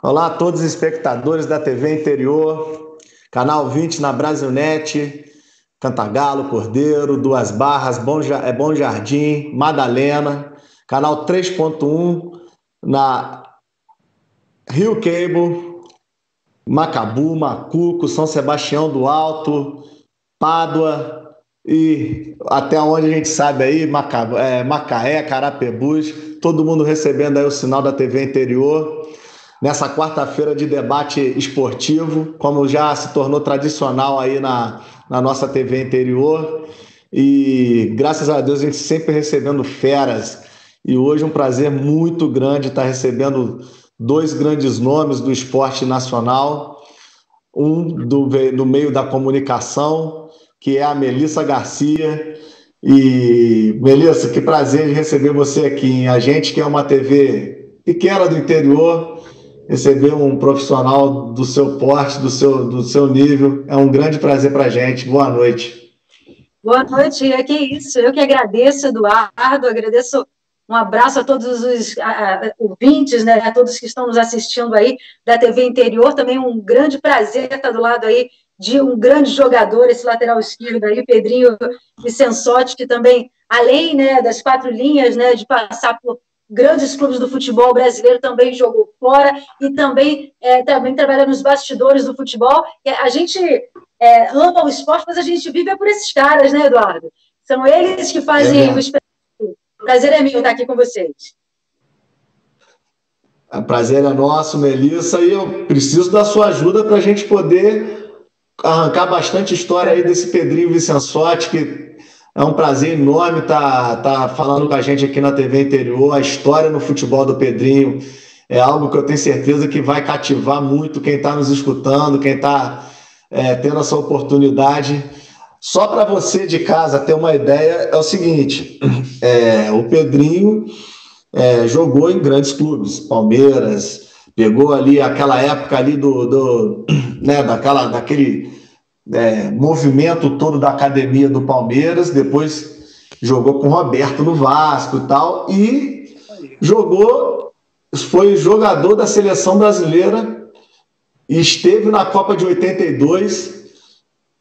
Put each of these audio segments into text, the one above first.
Olá a todos os espectadores da TV Interior, canal 20 na Brasilnet, Cantagalo, Cordeiro, Duas Barras, Bom, é Bom Jardim, Madalena, canal 3.1 na Rio Cable, Macabu, Macuco, São Sebastião do Alto, Pádua e até onde a gente sabe aí, é, Macaé, Carapebus, todo mundo recebendo aí o sinal da TV Interior nessa quarta-feira de debate esportivo, como já se tornou tradicional aí na, na nossa TV interior. E graças a Deus a gente sempre recebendo feras. E hoje um prazer muito grande estar recebendo dois grandes nomes do esporte nacional. Um do, do meio da comunicação, que é a Melissa Garcia. E Melissa, que prazer receber você aqui. A gente que é uma TV pequena do interior, receber um profissional do seu porte, do seu, do seu nível. É um grande prazer para a gente. Boa noite. Boa noite, é que isso. Eu que agradeço, Eduardo, agradeço um abraço a todos os ouvintes, né, a todos que estão nos assistindo aí da TV Interior. Também um grande prazer estar do lado aí de um grande jogador, esse lateral esquerdo aí, Pedrinho Vicensotti, que também, além né, das quatro linhas, né, de passar por grandes clubes do futebol brasileiro também jogou fora e também, é, também trabalha nos bastidores do futebol. A gente é, ama o esporte, mas a gente vive por esses caras, né, Eduardo? São eles que fazem é o espetáculo. Prazer é meu estar aqui com vocês. O prazer é nosso, Melissa, e eu preciso da sua ajuda para a gente poder arrancar bastante história aí desse Pedrinho Vicençotti, que é um prazer enorme estar tá, tá falando com a gente aqui na TV Interior. A história no futebol do Pedrinho é algo que eu tenho certeza que vai cativar muito quem está nos escutando, quem está é, tendo essa oportunidade. Só para você de casa ter uma ideia, é o seguinte: é, o Pedrinho é, jogou em grandes clubes, Palmeiras, pegou ali aquela época ali do, do né, daquela, daquele é, movimento todo da academia do Palmeiras, depois jogou com o Roberto no Vasco e tal, e jogou, foi jogador da seleção brasileira, esteve na Copa de 82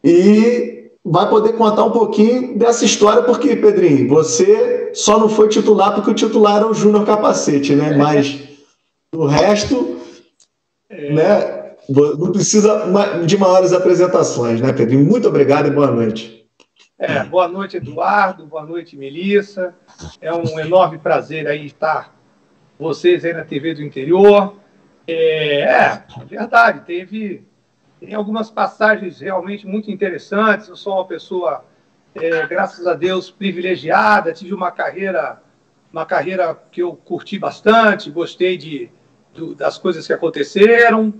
e vai poder contar um pouquinho dessa história, porque, Pedrinho, você só não foi titular porque o titular era o Júnior Capacete, né? Mas o resto, é. né? Não precisa de maiores apresentações, né, Pedro? Muito obrigado e boa noite. É, boa noite, Eduardo. Boa noite, Melissa. É um enorme prazer aí estar vocês aí na TV do interior. É, é verdade, teve tem algumas passagens realmente muito interessantes. Eu sou uma pessoa, é, graças a Deus, privilegiada. Tive uma carreira, uma carreira que eu curti bastante, gostei de, do, das coisas que aconteceram.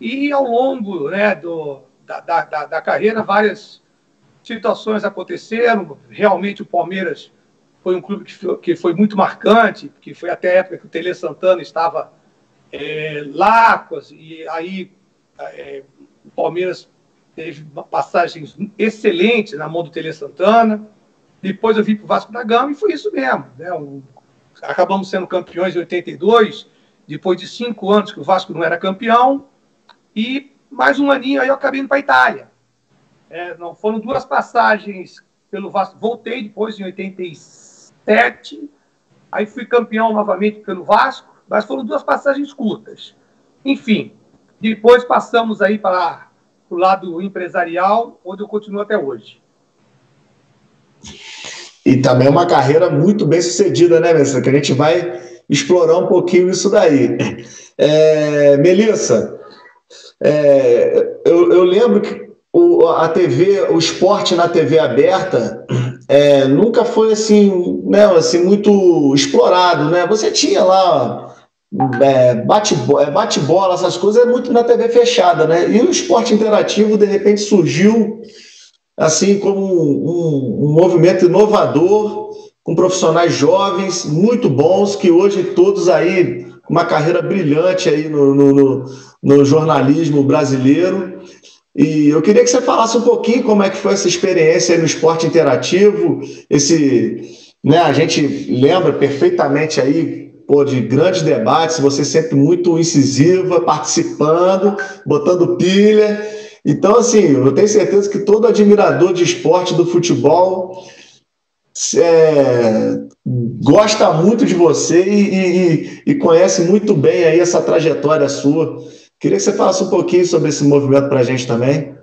E ao longo né, do, da, da, da carreira, várias situações aconteceram. Realmente o Palmeiras foi um clube que foi, que foi muito marcante, que foi até a época que o Tele Santana estava é, lá, e aí é, o Palmeiras teve passagens excelentes na mão do Tele Santana. Depois eu vim para o Vasco da Gama e foi isso mesmo. Né? O, acabamos sendo campeões em 82, depois de cinco anos que o Vasco não era campeão. E mais um aninho aí eu acabei indo para a Itália. É, não, foram duas passagens pelo Vasco. Voltei depois em 87, aí fui campeão novamente pelo Vasco, mas foram duas passagens curtas. Enfim, depois passamos aí para o lado empresarial, onde eu continuo até hoje. E também uma carreira muito bem sucedida, né, Melissa? Que a gente vai explorar um pouquinho isso daí. É, Melissa, é, eu, eu, lembro que o, a TV, o esporte na TV aberta é, nunca foi assim, né, assim, muito explorado, né? Você tinha lá é, bate-bola, é, bate essas coisas, é muito na TV fechada, né? E o esporte interativo, de repente, surgiu assim como um, um, um movimento inovador, com profissionais jovens, muito bons, que hoje todos aí, uma carreira brilhante aí no, no, no no jornalismo brasileiro. E eu queria que você falasse um pouquinho como é que foi essa experiência no esporte interativo, esse, né, a gente lembra perfeitamente aí pô, de grandes debates, você sempre muito incisiva, participando, botando pilha. Então, assim, eu tenho certeza que todo admirador de esporte do futebol é, gosta muito de você e, e, e, conhece muito bem aí essa trajetória sua. Queria que você falasse um pouquinho sobre esse movimento para a gente também.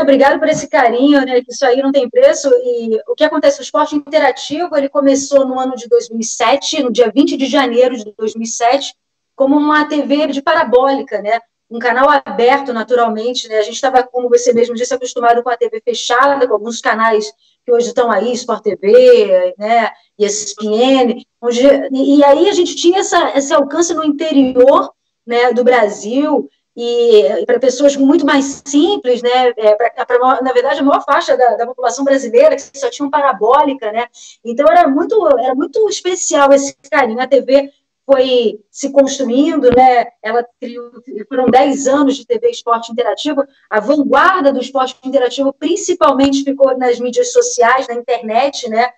Obrigado por esse carinho, né? Isso aí não tem preço. E o que acontece? O esporte interativo ele começou no ano de 2007, no dia 20 de janeiro de 2007, como uma TV de parabólica, né? Um canal aberto, naturalmente, né? A gente estava, como você mesmo disse, acostumado com a TV fechada, com alguns canais que hoje estão aí, Sport TV, né? ESPN, onde, e aí a gente tinha essa, esse alcance no interior, né? Do Brasil e para pessoas muito mais simples, né, é, pra, pra, na verdade, a maior faixa da, da, população brasileira, que só tinha um parabólica, né, então era muito, era muito especial esse carinho, a TV foi se construindo, né, ela criou, foram 10 anos de TV Esporte Interativo, a vanguarda do esporte interativo principalmente ficou nas mídias sociais, na internet, né,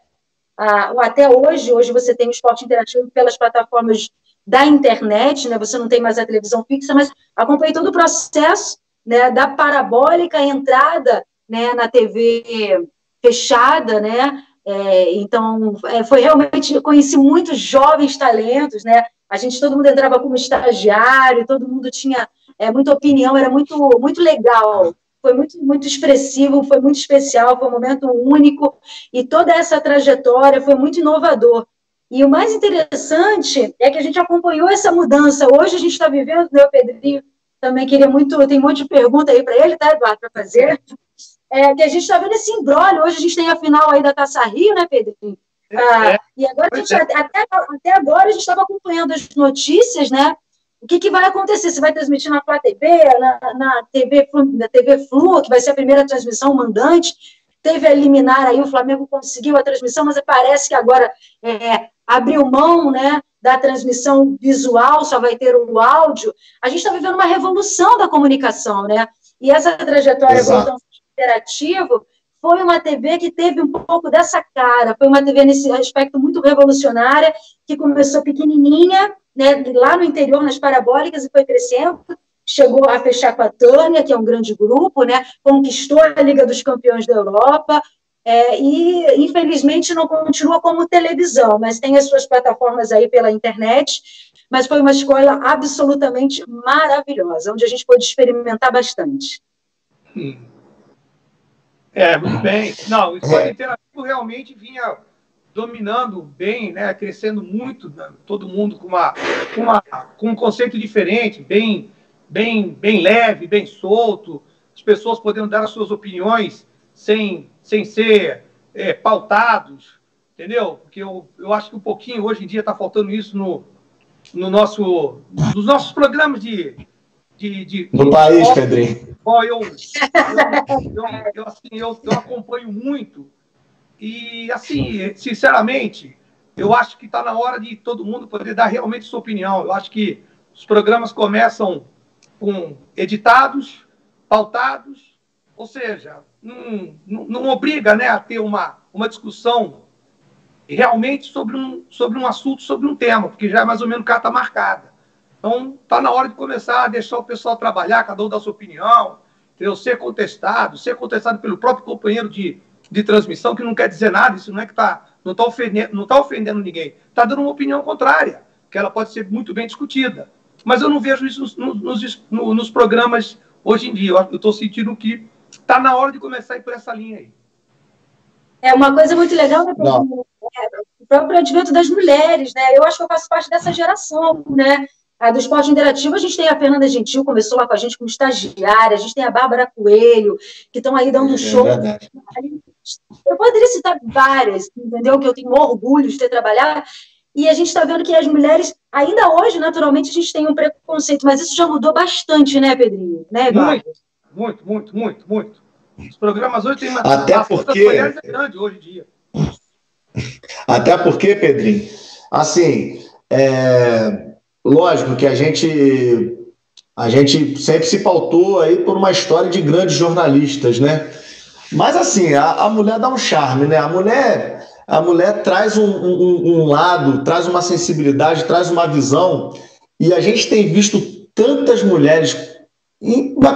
ah, até hoje, hoje você tem o esporte interativo pelas plataformas da internet, né? Você não tem mais a televisão fixa, mas acompanhei todo o processo, né? Da parabólica entrada, né? Na TV fechada, né? É, então, é, foi realmente, conheci muitos jovens talentos, né? A gente, todo mundo entrava como estagiário, todo mundo tinha é, muita opinião, era muito, muito legal. Foi muito, muito expressivo, foi muito especial, foi um momento único, e toda essa trajetória foi muito inovador. E o mais interessante é que a gente acompanhou essa mudança. Hoje a gente está vivendo, né, o Pedrinho também queria muito, tem um monte de pergunta aí para ele, tá, Eduardo, para fazer. É, que a gente está vendo esse embrólio. Hoje a gente tem a final aí da Taça Rio, né, Pedrinho? Ah, é. e agora a gente, é. até, até agora a gente estava acompanhando as notícias, né? O que, que vai acontecer? Se vai transmitir na Flá TV, na, na, TV, na TV Flu, que vai ser a primeira transmissão mandante. Teve a eliminar aí, o Flamengo conseguiu a transmissão, mas parece que agora é, abriu mão né, da transmissão visual, só vai ter o áudio, a gente está vivendo uma revolução da comunicação, né? E essa trajetória voltando interativo foi uma TV que teve um pouco dessa cara, foi uma TV nesse aspecto muito revolucionária, que começou pequenininha, né, lá no interior, nas parabólicas, e foi crescendo, chegou a fechar com a Tânia, que é um grande grupo, né, conquistou a Liga dos Campeões da Europa, é, e, infelizmente, não continua como televisão, mas tem as suas plataformas aí pela internet. Mas foi uma escola absolutamente maravilhosa, onde a gente pôde experimentar bastante. Hum. É, muito bem. Não, o interativo realmente vinha dominando bem, né, crescendo muito, né, todo mundo com, uma, com, uma, com um conceito diferente, bem, bem, bem leve, bem solto, as pessoas podendo dar as suas opiniões sem sem ser é, pautados, entendeu? Porque eu, eu acho que um pouquinho, hoje em dia, está faltando isso no, no nosso, nos nossos programas de. de, de no de, país, de, Pedrinho. Ó, eu, eu, eu, eu, assim, eu, eu acompanho muito. E, assim, sinceramente, eu acho que está na hora de todo mundo poder dar realmente sua opinião. Eu acho que os programas começam com editados, pautados, ou seja, não, não, não, obriga né, a ter uma, uma discussão realmente sobre um, sobre um assunto, sobre um tema, porque já é mais ou menos carta marcada. Então, está na hora de começar a deixar o pessoal trabalhar, cada um dar sua opinião, entendeu? ser contestado, ser contestado pelo próprio companheiro de, de transmissão, que não quer dizer nada, isso não é que está não está ofendendo, não tá ofendendo ninguém, está dando uma opinião contrária, que ela pode ser muito bem discutida. Mas eu não vejo isso nos, nos, nos, nos programas hoje em dia. Eu estou sentindo que Está na hora de começar a ir por essa linha aí. É uma coisa muito legal, né, o próprio advento das mulheres, né? Eu acho que eu faço parte dessa geração, né? A do esporte interativo, a gente tem a Fernanda Gentil, começou lá com a gente como estagiária, a gente tem a Bárbara Coelho, que estão aí dando um é, show. É eu poderia citar várias, entendeu? Que eu tenho orgulho de ter trabalhado. E a gente está vendo que as mulheres, ainda hoje, naturalmente, a gente tem um preconceito, mas isso já mudou bastante, né, Pedrinho? Né, Eduardo? Muito, muito, muito, muito. Os programas hoje têm uma Até porque... é grande hoje em dia. Até porque, Pedrinho, assim, é, lógico que a gente a gente sempre se pautou aí por uma história de grandes jornalistas, né? Mas assim, a, a mulher dá um charme, né? A mulher, a mulher traz um, um, um, lado, traz uma sensibilidade, traz uma visão, e a gente tem visto tantas mulheres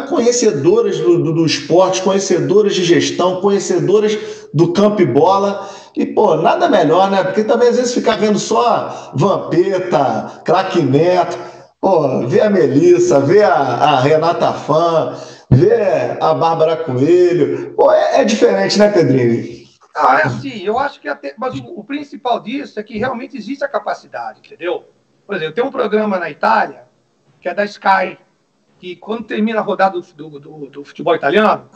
conhecedoras do, do, do esporte, conhecedoras de gestão, conhecedoras do campo e bola. E, pô, nada melhor, né? Porque também às vezes ficar vendo só Vampeta, Craque Neto, pô, ver a Melissa, ver a, a Renata Fã, ver a Bárbara Coelho. Pô, é, é diferente, né, Pedrinho? Ah, é assim, eu acho que até. Mas o, o, principal disso é que realmente existe a capacidade, entendeu? Por exemplo, tem um programa na Itália, que é da Sky, que quando termina a rodada do, do, do futebol italiano,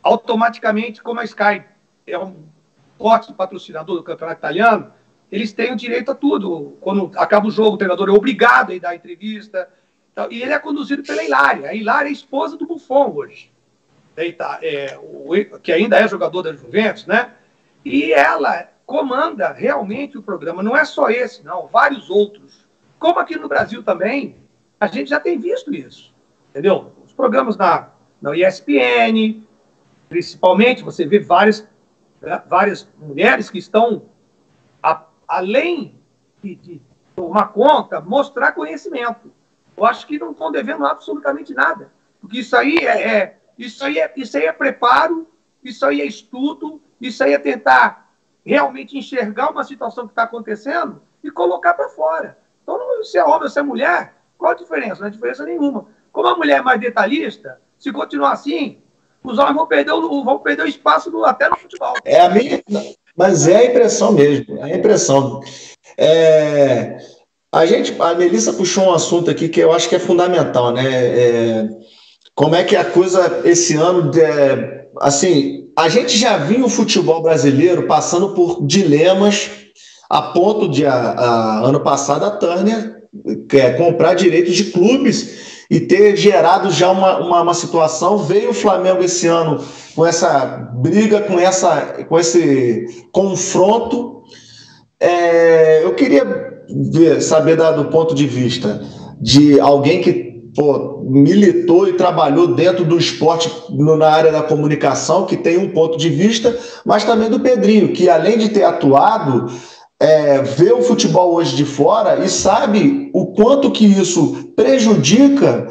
automaticamente, como a Sky é um forte patrocinador do campeonato italiano, eles têm o direito a tudo. Quando acaba o jogo, o treinador é obrigado a ir dar entrevista. E ele é conduzido pela Hilária. A Hilária é esposa do Buffon hoje. É, o, que ainda é jogador da Juventus, né? E ela comanda realmente o programa. Não é só esse, não. Vários outros. Como aqui no Brasil também, a gente já tem visto isso. Entendeu? Os programas na, na ESPN, principalmente, você vê várias, né, várias mulheres que estão, a, além de, de tomar conta, mostrar conhecimento. Eu acho que não estão devendo absolutamente nada. Porque isso aí é, é, isso aí é, isso aí é preparo, isso aí é estudo, isso aí é tentar realmente enxergar uma situação que está acontecendo e colocar para fora. Então, se é homem ou se é mulher, qual a diferença? Não é diferença nenhuma. Como a mulher é mais detalhista, se continuar assim, os homens vão perder o, vão perder o espaço do, até no futebol. É a minha, mas é a impressão mesmo, é a impressão. É, a gente, a Melissa puxou um assunto aqui que eu acho que é fundamental, né? É, como é que a coisa esse ano, é, assim, a gente já viu o futebol brasileiro passando por dilemas a ponto de a, a ano passado a Turner é, comprar direitos de clubes e ter gerado já uma, uma, uma, situação. Veio o Flamengo esse ano com essa briga, com, essa, com esse confronto. É, eu queria ver, saber da, do ponto de vista de alguém que pô, militou e trabalhou dentro do esporte no, na área da comunicação, que tem um ponto de vista, mas também do Pedrinho, que além de ter atuado é, vê o futebol hoje de fora e sabe o quanto que isso prejudica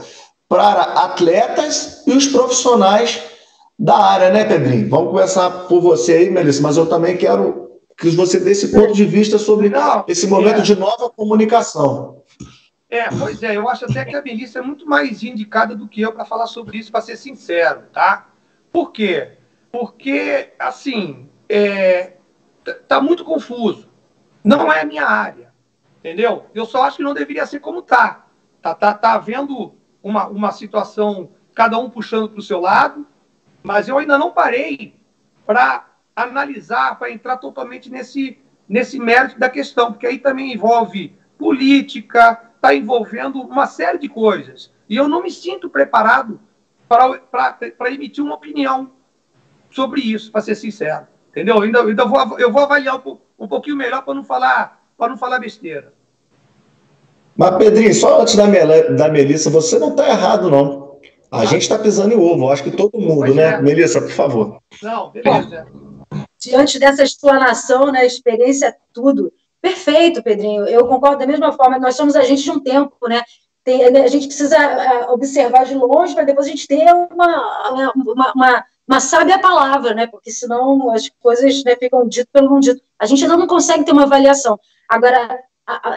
para atletas e os profissionais da área, né, Pedrinho? Vamos começar por você aí, Melissa, mas eu também quero que você dê esse ponto de vista sobre Não, esse momento é. de nova comunicação. É, pois é, eu acho até que a Melissa é muito mais indicada do que eu para falar sobre isso, para ser sincero, tá? Por quê? Porque, assim, é, tá muito confuso. Não é a minha área, entendeu? Eu só acho que não deveria ser como tá. Tá, tá, tá havendo uma, uma situação, cada um puxando para o seu lado, mas eu ainda não parei para analisar, para entrar totalmente nesse, nesse mérito da questão, porque aí também envolve política, está envolvendo uma série de coisas. E eu não me sinto preparado para emitir uma opinião sobre isso, para ser sincero. Entendeu? Ainda, ainda vou, eu vou avaliar um, um pouquinho melhor para não falar para não falar besteira. Mas, Pedrinho, só antes da, Mel da Melissa, você não está errado, não. A ah. gente está pisando em ovo, acho que todo mundo, pois né? É. Melissa, por favor. Não, beleza. diante dessa explanação, né, experiência, tudo. Perfeito, Pedrinho. Eu concordo da mesma forma. Nós somos agentes de um tempo, né? Tem, a gente precisa é, observar de longe para depois a gente ter uma, uma, uma mas sabe a palavra, né? Porque senão as coisas né, ficam dito pelo não dito. A gente ainda não consegue ter uma avaliação. Agora,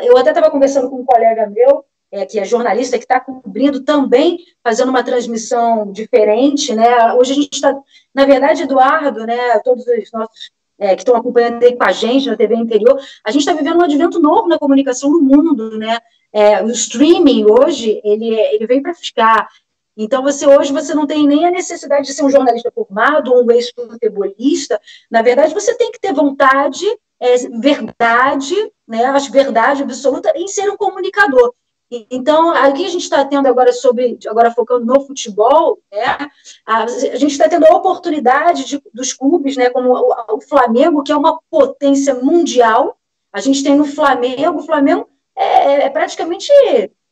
eu até estava conversando com um colega meu, é, que é jornalista, que está cobrindo também, fazendo uma transmissão diferente, né? Hoje a gente está, na verdade, Eduardo, né? Todos os nossos é, que estão acompanhando aí com a gente na TV interior, a gente está vivendo um advento novo na comunicação no mundo, né? É, o streaming hoje ele, ele vem para ficar. Então, você hoje você não tem nem a necessidade de ser um jornalista formado, um ex-futebolista. Na verdade, você tem que ter vontade, é, verdade, né, acho verdade absoluta em ser um comunicador. Então, aqui a gente está tendo agora sobre, agora focando no futebol, né, a, a gente está tendo a oportunidade de, dos clubes, né, como o, o, Flamengo, que é uma potência mundial. A gente tem no Flamengo, o Flamengo é, é praticamente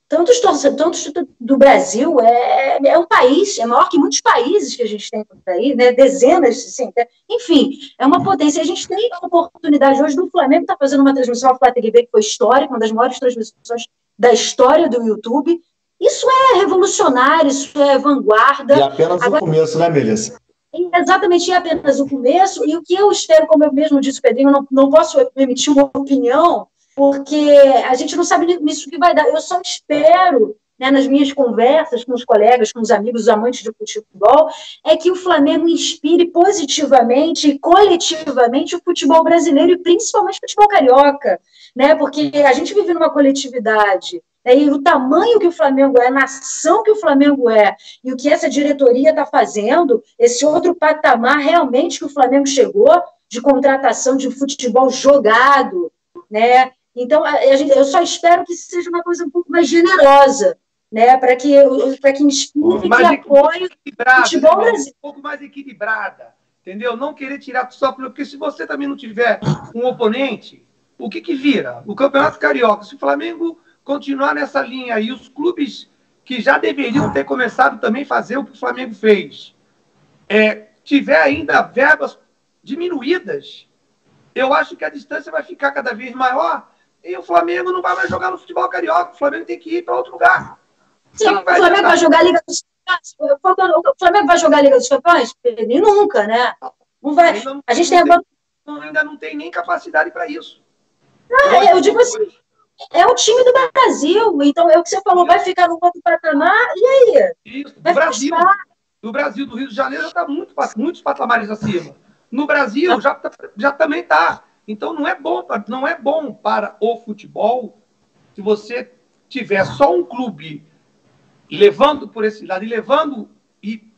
tantos torcedores do Brasil, é, é um país, é maior que muitos países que a gente tem por aí, né? dezenas, assim, enfim, é uma potência. A gente tem a oportunidade hoje do Flamengo estar tá fazendo uma transmissão ao Flá TV que foi histórica, uma das maiores transmissões da história do YouTube. Isso é revolucionário, isso é vanguarda. E apenas Agora, o começo, né, Melissa? Exatamente, é apenas o começo. E o que eu espero, como eu mesmo disse, Pedrinho, não, não posso emitir uma opinião porque a gente não sabe nisso que vai dar. Eu só espero, né, nas minhas conversas com os colegas, com os amigos os amantes de futebol, é que o Flamengo inspire positivamente e coletivamente o futebol brasileiro e principalmente o futebol carioca, né? Porque a gente vive numa coletividade. Né, e o tamanho que o Flamengo é, a nação que o Flamengo é, e o que essa diretoria está fazendo, esse outro patamar realmente que o Flamengo chegou, de contratação de futebol jogado, né? Então, eu só espero que seja uma coisa um pouco mais generosa, né, para que, que inspire e apoie o futebol brasileiro. Um pouco mais equilibrada, entendeu? Não querer tirar só porque se você também não tiver um oponente, o que que vira? O Campeonato Carioca, se o Flamengo continuar nessa linha e os clubes que já deveriam ter começado também a fazer o que o Flamengo fez, é, tiver ainda verbas diminuídas, eu acho que a distância vai ficar cada vez maior e o Flamengo não vai mais jogar no futebol carioca. O Flamengo tem que ir para outro lugar. Sim, o Flamengo jogar? vai jogar a Liga dos Campeões. O Flamengo vai jogar a Liga dos Campeões? Nem nunca, né? Não vai. Não, a gente tem agora. Ainda não tem nem capacidade para isso. Não, eu digo assim, é o time do Brasil. Então, é o que você falou, vai ficar no outro patamar, e aí? Isso, do Brasil. Do Brasil, do Rio de Janeiro, já está muito, muitos patamares acima. No Brasil, já, tá, já também está. Então não é bom, não é bom para o futebol se você tiver só um clube levando por esse lado e levando e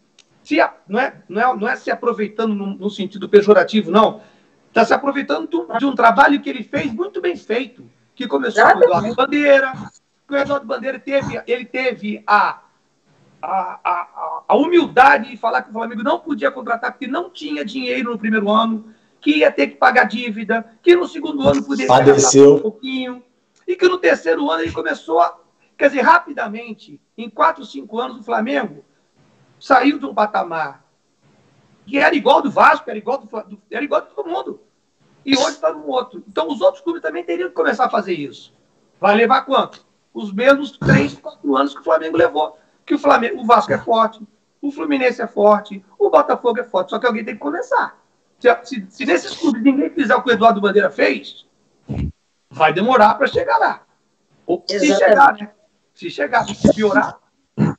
se, não, é, não, é, não é se aproveitando no, no sentido pejorativo, não. Está se aproveitando de um trabalho que ele fez muito bem feito, que começou com o Eduardo Bandeira. O Eduardo Bandeira teve, ele teve a, a, a, a humildade de falar que o Flamengo não podia contratar porque não tinha dinheiro no primeiro ano que ia ter que pagar dívida, que no segundo ano poderia Padeceu. um pouquinho, e que no terceiro ano ele começou a. Quer dizer, rapidamente, em quatro, cinco anos, o Flamengo saiu de um patamar que era igual do Vasco, era igual do, era igual de todo mundo. E hoje está no outro. Então, os outros clubes também teriam que começar a fazer isso. Vai levar quanto? Os mesmos três, quatro anos que o Flamengo levou. Que o Flamengo, o Vasco é forte, o Fluminense é forte, o Botafogo é forte. Só que alguém tem que começar. Se, se, se nesses clubes ninguém fizer o que o Eduardo Bandeira fez, vai demorar para chegar lá. Ou se chegar, né? Se chegar, se piorar.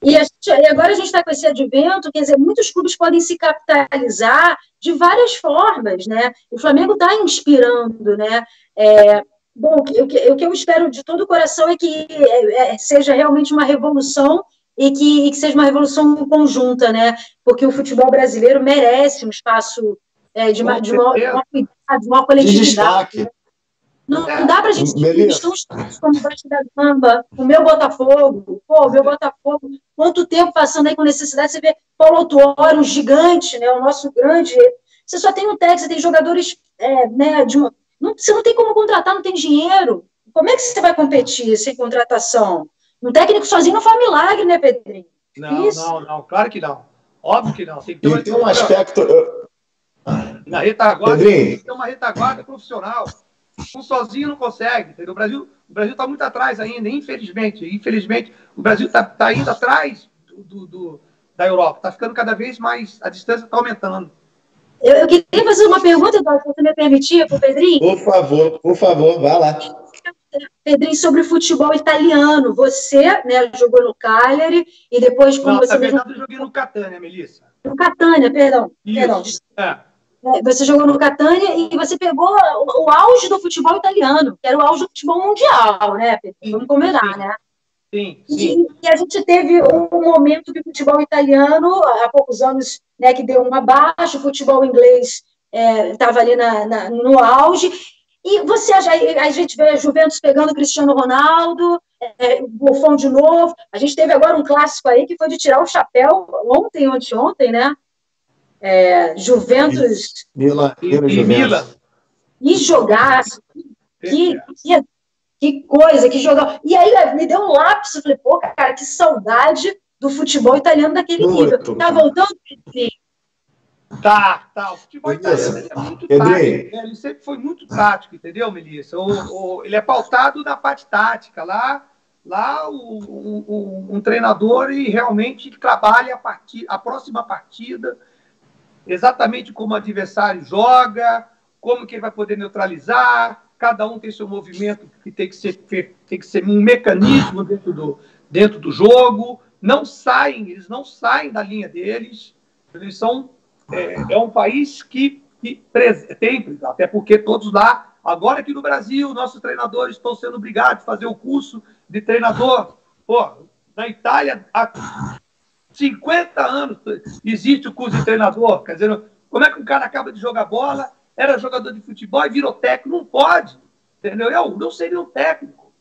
E, gente, e, agora a gente está com esse advento, quer dizer, muitos clubes podem se capitalizar de várias formas, né? O Flamengo está inspirando, né? É, bom, o que, o que, eu espero de todo o coração é que é, é, seja realmente uma revolução e que, e que, seja uma revolução conjunta, né? Porque o futebol brasileiro merece um espaço é, de, uma, de, uma, de, uma, de uma coletividade. Não, não dá para a gente estão como baixo da gamba, o meu Botafogo, pô, o meu Botafogo, quanto tempo passando aí com necessidade, você vê Paulo Autuori, um gigante, né, o nosso grande, você só tem um técnico, você tem jogadores, é, né, de uma, não, você não tem como contratar, não tem dinheiro, como é que você vai competir sem contratação? Um técnico sozinho não faz milagre, né, Pedrinho? Não, Isso. não, não, claro que não. Óbvio que não. Tem que ter e tem um aspecto, na retaguarda, tem que ter uma retaguarda profissional. Um sozinho não consegue, entendeu? O Brasil o Brasil está muito atrás ainda, infelizmente. Infelizmente, o Brasil está tá indo atrás do, do, do da Europa. Está ficando cada vez mais, a distância está aumentando. Eu, eu, queria fazer uma pergunta, Eduardo, se você me permitir, para o Pedrinho. Por favor, por favor, vá lá. Pedrinho, sobre o futebol italiano. Você né, jogou no Cagliari e depois, como Não, você mesmo... eu joguei no Catania, Melissa. No Catania, perdão. Isso. perdão. É. É, você jogou no Catania e você pegou o, o, auge do futebol italiano, que era o auge do futebol mundial, né, Vamos combinar, né? Sim, sim. E, e, a gente teve um momento do futebol italiano, há poucos anos, né, que deu uma baixa, o futebol inglês estava é, ali na, na, no auge, e você, a, a gente vê a Juventus pegando o Cristiano Ronaldo, é, Buffon de novo, a gente teve agora um clássico aí que foi de tirar o chapéu ontem, ontem, ontem, né? É, Juventus. Mila, e, Mila. E jogar. Que, que, Que coisa, que jogar. E aí me deu um lápis, eu falei, pô, cara, que saudade do futebol italiano daquele Muito. nível. Tá voltando, Pedrinho? Tá, tá. O futebol italiano é muito tático. Né? Ele sempre foi muito tático, entendeu, Melissa? O, o, ele é pautado na parte tática. Lá, lá o, o, um treinador e realmente trabalha a, partida, a próxima partida, exatamente como o adversário joga, como que ele vai poder neutralizar. Cada um tem seu movimento que tem que ser, tem que ser um mecanismo dentro do, dentro do jogo não saem, eles não saem da linha deles. Eles são é, é um país que, que tem, até porque todos lá, agora aqui no Brasil, nossos treinadores estão sendo obrigados a fazer o curso de treinador. Pô, na Itália, 50 anos existe o curso de treinador. Quer dizer, como é que um cara acaba de jogar bola, era jogador de futebol e virou técnico? Não pode. Entendeu? Eu não seria um técnico.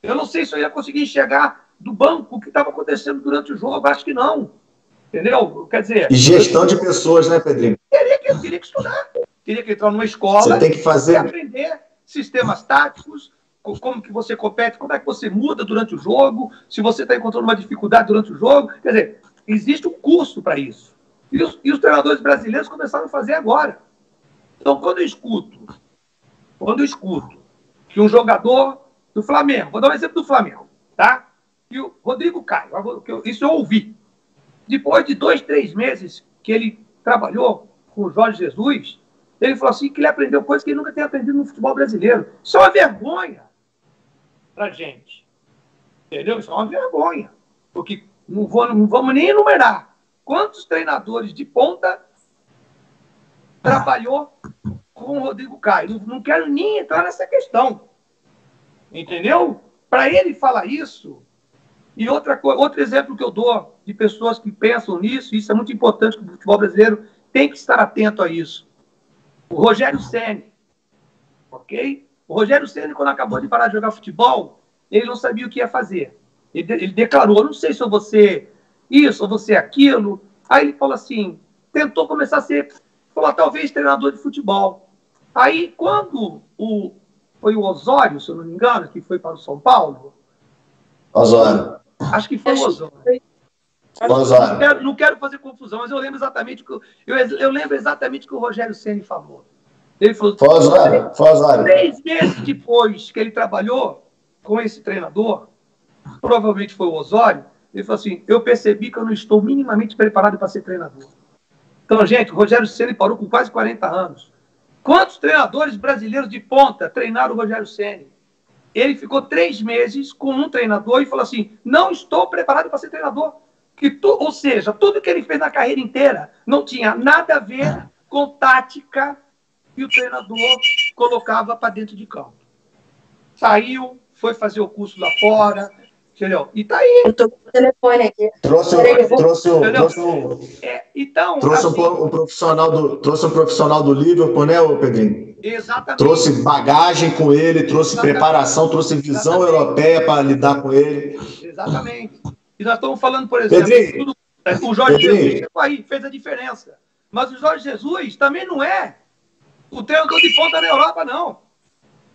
Eu não sei se eu ia conseguir enxergar do banco o que estava acontecendo durante o jogo. Acho que não. Entendeu? Quer dizer. E gestão de pessoas, né, Pedrinho? Teria que, teria que estudar. Teria que entrar numa escola. Você tem que fazer. aprender sistemas táticos, como que você compete, como é que você muda durante o jogo, se você está encontrando uma dificuldade durante o jogo. Quer dizer, existe um curso para isso. E os, e os treinadores brasileiros começaram a fazer agora. Então, quando eu escuto, quando eu escuto que um jogador do Flamengo, vou dar um exemplo do Flamengo, tá? E o Rodrigo Caio, isso eu ouvi. Depois de dois, três meses que ele trabalhou com o Jorge Jesus, ele falou assim que ele aprendeu coisas que ele nunca tinha aprendido no futebol brasileiro. Isso é uma vergonha para gente. Entendeu? Isso é uma vergonha. Porque não, vou, não vamos nem enumerar quantos treinadores de ponta trabalhou com o Rodrigo Caio. Não, não quero nem entrar nessa questão. Entendeu? Para ele falar isso, e outra, outro exemplo que eu dou de pessoas que pensam nisso, isso é muito importante que o futebol brasileiro tem que estar atento a isso. O Rogério Ceni, ok? O Rogério Ceni, quando acabou de parar de jogar futebol, ele não sabia o que ia fazer. Ele, ele declarou: não sei se eu vou ser isso ou você aquilo. Aí ele falou assim: tentou começar a ser, falou, talvez treinador de futebol. Aí, quando o, foi o Osório, se eu não me engano, que foi para o São Paulo. Osório. Acho que foi o Osório. Não quero, não quero fazer confusão, mas eu lembro exatamente que eu, eu lembro exatamente que o Rogério Ceni falou. Ele falou. Foi Osório. Três meses depois que ele trabalhou com esse treinador, provavelmente foi o Osório. Ele falou assim: Eu percebi que eu não estou minimamente preparado para ser treinador. Então, gente, o Rogério Ceni parou com quase 40 anos. Quantos treinadores brasileiros de ponta treinaram o Rogério Ceni? ele ficou três meses com um treinador e falou assim: não estou preparado para ser treinador. Que tu, ou seja, tudo que ele fez na carreira inteira não tinha nada a ver com tática que o treinador colocava para dentro de campo. Saiu, foi fazer o curso lá fora, entendeu? E tá aí. Eu tô com o telefone aqui. Trouxe, o, trouxe, o, trouxe, um, é, então, trouxe assim, um, profissional do, trouxe um profissional do Liverpool, né, Pedrinho? Exatamente. Trouxe bagagem com ele, trouxe Exatamente. preparação, trouxe visão Exatamente. europeia para lidar com ele. Exatamente. E nós estamos falando, por exemplo, tudo, o Jorge Pedrinho. Jesus aí, fez a diferença. Mas o Jorge Jesus também não é o treinador de ponta na Europa, não.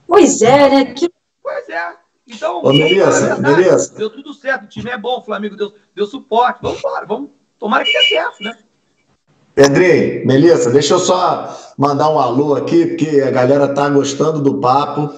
Pois é, né? Que... Pois é. Então, Ô, beleza, beleza. Deu tudo certo, o time é bom, o Flamengo deu, deu suporte. Vamos embora, vamos. Tomara que dê certo, né? Pedrinho, Melissa, deixa eu só mandar um alô aqui, porque a galera tá gostando do papo.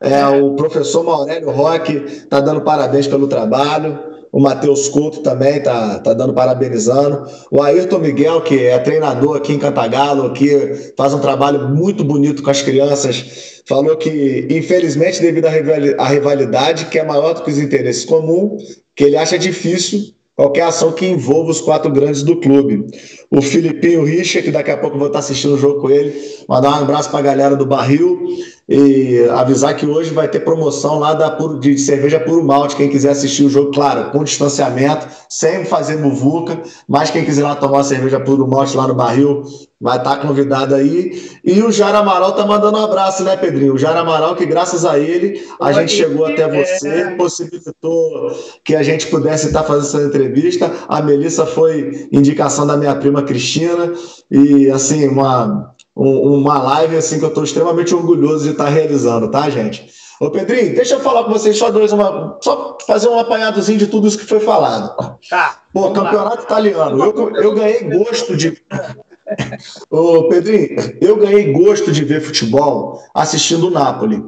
É, o professor Maurélio Roque está dando parabéns pelo trabalho. O Matheus Couto também está tá dando parabenizando. O Ayrton Miguel, que é treinador aqui em Cantagalo, que faz um trabalho muito bonito com as crianças, falou que, infelizmente, devido à rivalidade, que é maior do que os interesses comuns, que ele acha difícil qualquer ação que envolva os quatro grandes do clube. O Filipinho Richa, que daqui a pouco eu vou estar assistindo o jogo com ele, mandar um abraço para a galera do Barril e avisar que hoje vai ter promoção lá da Puro, de cerveja Puro Malte, quem quiser assistir o jogo, claro, com distanciamento, sem fazer muvuca, mas quem quiser lá tomar cerveja Puro Malte lá no Barril, vai estar convidado aí. E o Jara Amaral tá mandando um abraço, né, Pedrinho? O Jara Amaral, que graças a ele, a gente chegou até você, é. possibilitou que a gente pudesse estar fazendo essa entrevista. A Melissa foi indicação da minha prima Cristina, e assim, uma um, uma live assim que eu estou extremamente orgulhoso de estar realizando, tá, gente? Ô Pedrinho, deixa eu falar com vocês só dois, uma, só fazer um apanhadozinho de tudo isso que foi falado. Tá. Pô, campeonato lá. italiano. Eu, eu ganhei gosto de. Ô Pedrinho, eu ganhei gosto de ver futebol assistindo o Napoli.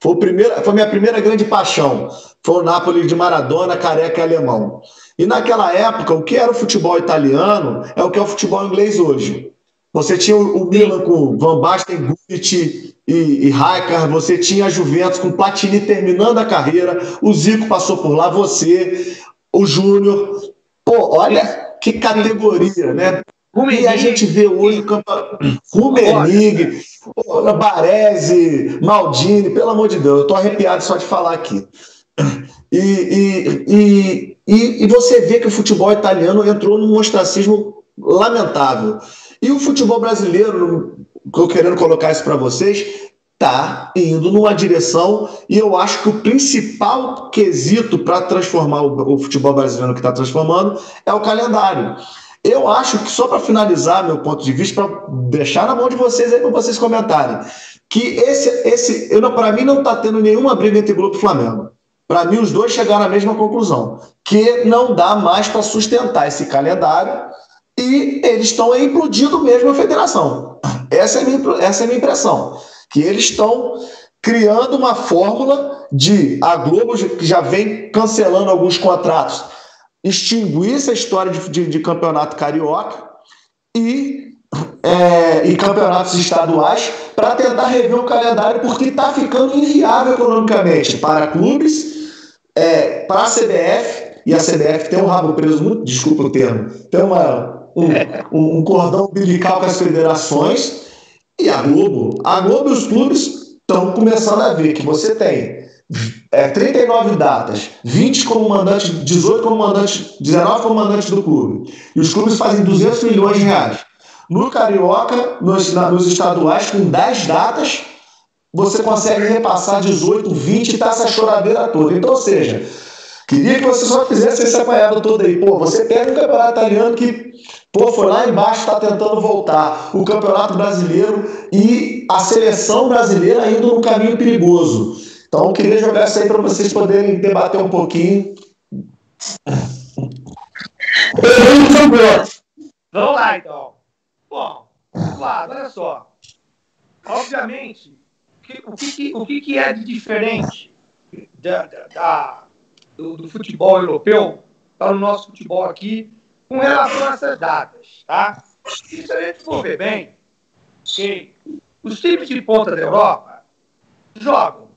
Foi, o primeiro, foi a minha primeira grande paixão. Foi o Napoli de Maradona, careca e alemão. E naquela época, o que era o futebol italiano é o que é o futebol inglês hoje. Você tinha o Milan com Van Basten, Gullit e, e Rijkaard, você tinha a Juventus com Platini terminando a carreira, o Zico passou por lá, você, o Júnior. Pô, olha que categoria, né? E a gente vê hoje o campeonato. Rumenig, Baresi, Maldini, pelo amor de Deus, eu tô arrepiado só de falar aqui. E, e, e, e, e você vê que o futebol italiano entrou num ostracismo lamentável. E o futebol brasileiro, estou querendo colocar isso para vocês, está indo numa direção e eu acho que o principal quesito para transformar o, futebol brasileiro que está transformando é o calendário. Eu acho que só para finalizar meu ponto de vista, para deixar na mão de vocês aí para vocês comentarem, que esse, esse, para mim não está tendo nenhuma briga entre Globo e Flamengo. Para mim os dois chegaram à mesma conclusão, que não dá mais para sustentar esse calendário e eles estão implodindo mesmo a federação. Essa é a minha, essa é a minha impressão. Que eles estão criando uma fórmula de a Globo, que já vem cancelando alguns contratos, extinguir essa história de, de, de campeonato carioca e, é, e campeonatos estaduais para tentar rever o calendário, porque está ficando inviável economicamente para clubes, é, para a CBF, e a CBF tem um rabo preso muito, desculpa o termo, tem uma, um, um cordão umbilical com as federações e a Globo. A Globo e os clubes estão começando a ver que você tem é, 39 datas, 20 como mandante, 18 como mandante, 19 como mandante do clube. E os clubes fazem 200 milhões de reais. No Carioca, nos, na, nos estaduais, com 10 datas, você consegue repassar 18, 20 e tá essa choradeira toda. Então, ou seja, queria que você só fizesse esse apanhado todo aí. Pô, você pega um campeonato italiano que Pô, foi lá embaixo, está tentando voltar. O Campeonato Brasileiro e a seleção brasileira indo num caminho perigoso. Então, eu queria jogar isso aí para vocês poderem debater um pouquinho. Vamos lá, então. Bom, claro, olha só. Obviamente, o que, o que, é de diferente da, da do, do futebol europeu para o nosso futebol aqui com relação a essas datas, tá? E se a gente for ver bem, que os times de ponta da Europa jogam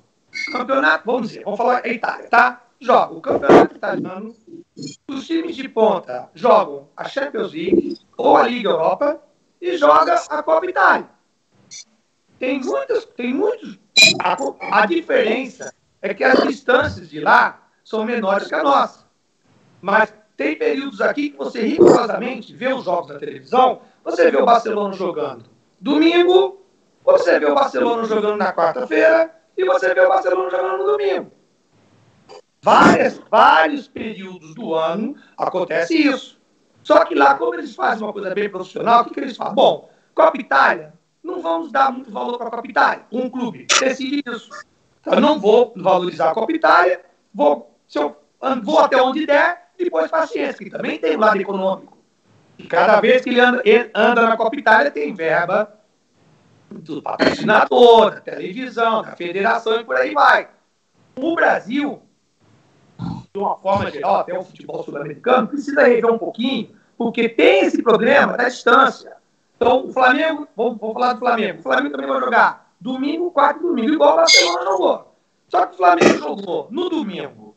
campeonato, vamos dizer, vamos falar a Itália, tá? Jogam o campeonato italiano, os times de ponta jogam a Champions League ou a Liga Europa e joga a Copa Itália. Tem muitas, tem muitos. A, a diferença é que as distâncias de lá são menores que a nossa. Mas tem períodos aqui que você rigorosamente vê os jogos na televisão, você vê o Barcelona jogando domingo, você vê o Barcelona jogando na quarta-feira e você vê o Barcelona jogando no domingo. Várias, vários períodos do ano acontece isso. Só que lá, como eles fazem uma coisa bem profissional, o que, que eles falam? Bom, Copa Itália, não vamos dar muito valor para a Copa Itália. Um clube decide isso. Eu não vou valorizar a Copa Itália, vou, se eu vou até onde der, depois paciência, que também tem um lado econômico. E cada vez que ele anda, ele anda na Copa Itália, tem verba do patrocinador, da televisão, da federação e por aí vai. O Brasil, de uma forma geral, até o futebol sul-americano, precisa rever um pouquinho, porque tem esse problema da distância. Então, o Flamengo, vamos, vamos falar do Flamengo. O Flamengo também vai jogar domingo, quarto domingo, igual o Barcelona jogou. Só que o Flamengo jogou no domingo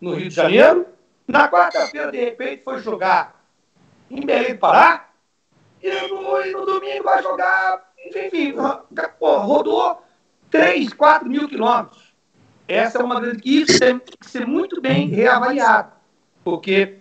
no Rio de Janeiro, na quarta-feira, de repente, foi jogar em Belém do Pará. E no, e no domingo vai jogar, enfim, rodou 3, 4 mil quilômetros. Essa é uma grande. Isso tem que ser muito bem reavaliado. Porque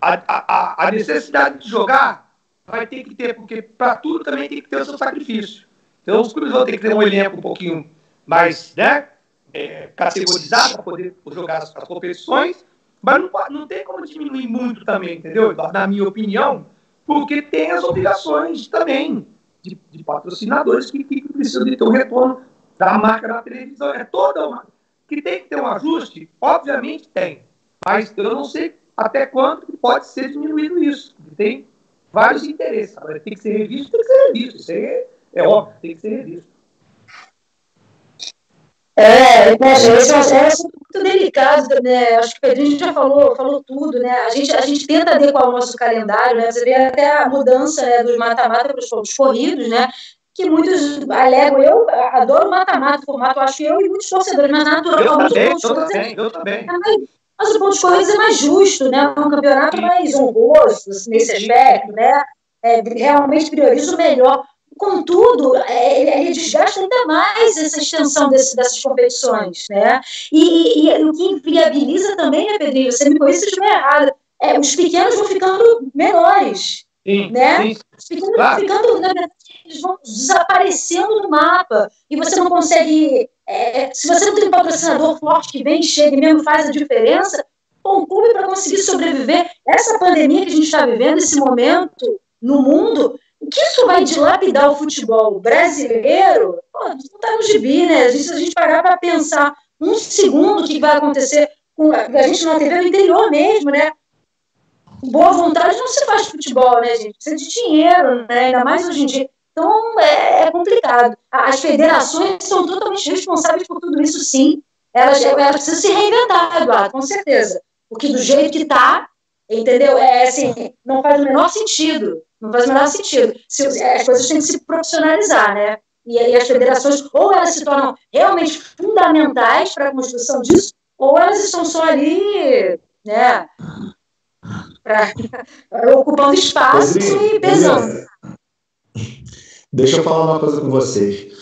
a, a, a necessidade de jogar vai ter que ter, porque para tudo também tem que ter o seu sacrifício. Então os clubes vão ter que ter um elenco um pouquinho mais né, é, categorizado para poder jogar as, as competições mas não, não tem como diminuir muito também, entendeu? Na minha opinião, porque tem as obrigações também de, de patrocinadores que, que, precisam de ter um retorno da marca da televisão. É toda uma. Que tem que ter um ajuste? Obviamente tem. Mas eu não sei até quando pode ser diminuído isso. Tem vários interesses. Agora, tem que ser revisto, tem que ser revisto. Isso é, é óbvio, tem que ser revisto. É, né, esse é um delicado, né? Acho que o Pedrinho já falou, falou tudo, né? A gente, a gente tenta adequar o nosso calendário, né? Você vê até a mudança né, dos mata-mata para os corridos, né? Que muitos alegam, eu adoro mata-mata, formato, acho eu e muitos torcedores, mas naturalmente. Eu também, eu também, eu também. Mas o ponto de corridas é mais justo, né? Um campeonato mais honroso nesse aspecto, né? É, realmente prioriza o melhor. Contudo, é, ele desgasta ainda mais essa extensão desse, dessas competições, né? E, e, e, o que inviabiliza também, né, Pedrinho? Você me conhece se estiver errado. É, os pequenos vão ficando menores, sim, né? Sim. Os pequenos claro. vão ficando, na verdade, eles vão desaparecendo do mapa e você não consegue. É, se você não tem um patrocinador forte que vem, chega e mesmo faz a diferença, bom, o clube para conseguir sobreviver, essa pandemia que a gente está vivendo, esse momento no mundo, o que isso vai dilapidar o futebol brasileiro? Pô, não está no gibi, né? A gente, se a gente parar para pensar um segundo o que vai acontecer com a gente na TV no interior mesmo, né? Boa vontade não se faz futebol, né, gente? Precisa de dinheiro, né? Ainda mais hoje em dia. Então, é, é complicado. As federações são totalmente responsáveis por tudo isso, sim. Elas, elas precisam se reinventar, Eduardo, com certeza. Porque do jeito que está, entendeu? É assim, não faz o menor sentido. Não faz o menor sentido. Se, as coisas têm que se profissionalizar, né? E aí as federações, ou elas se tornam realmente fundamentais para a construção disso, ou elas estão só ali, né? Pra, ocupando espaço e pesando. Deixa eu falar uma coisa com vocês.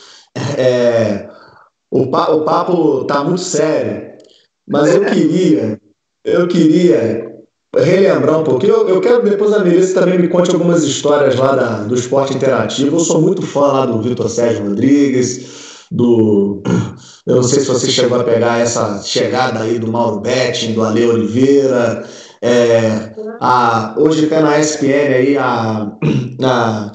É, o, pa, o papo tá muito sério, mas eu queria, eu queria relembrar um pouquinho. Eu, eu quero depois a Melissa também me conte algumas histórias lá da, do esporte interativo. Eu sou muito fã lá do Vitor Sérgio Rodrigues, do. Eu não sei se você chegou a pegar essa chegada aí do Mauro Betting, do Ale Oliveira. É, a, hoje até na ESPN aí a, a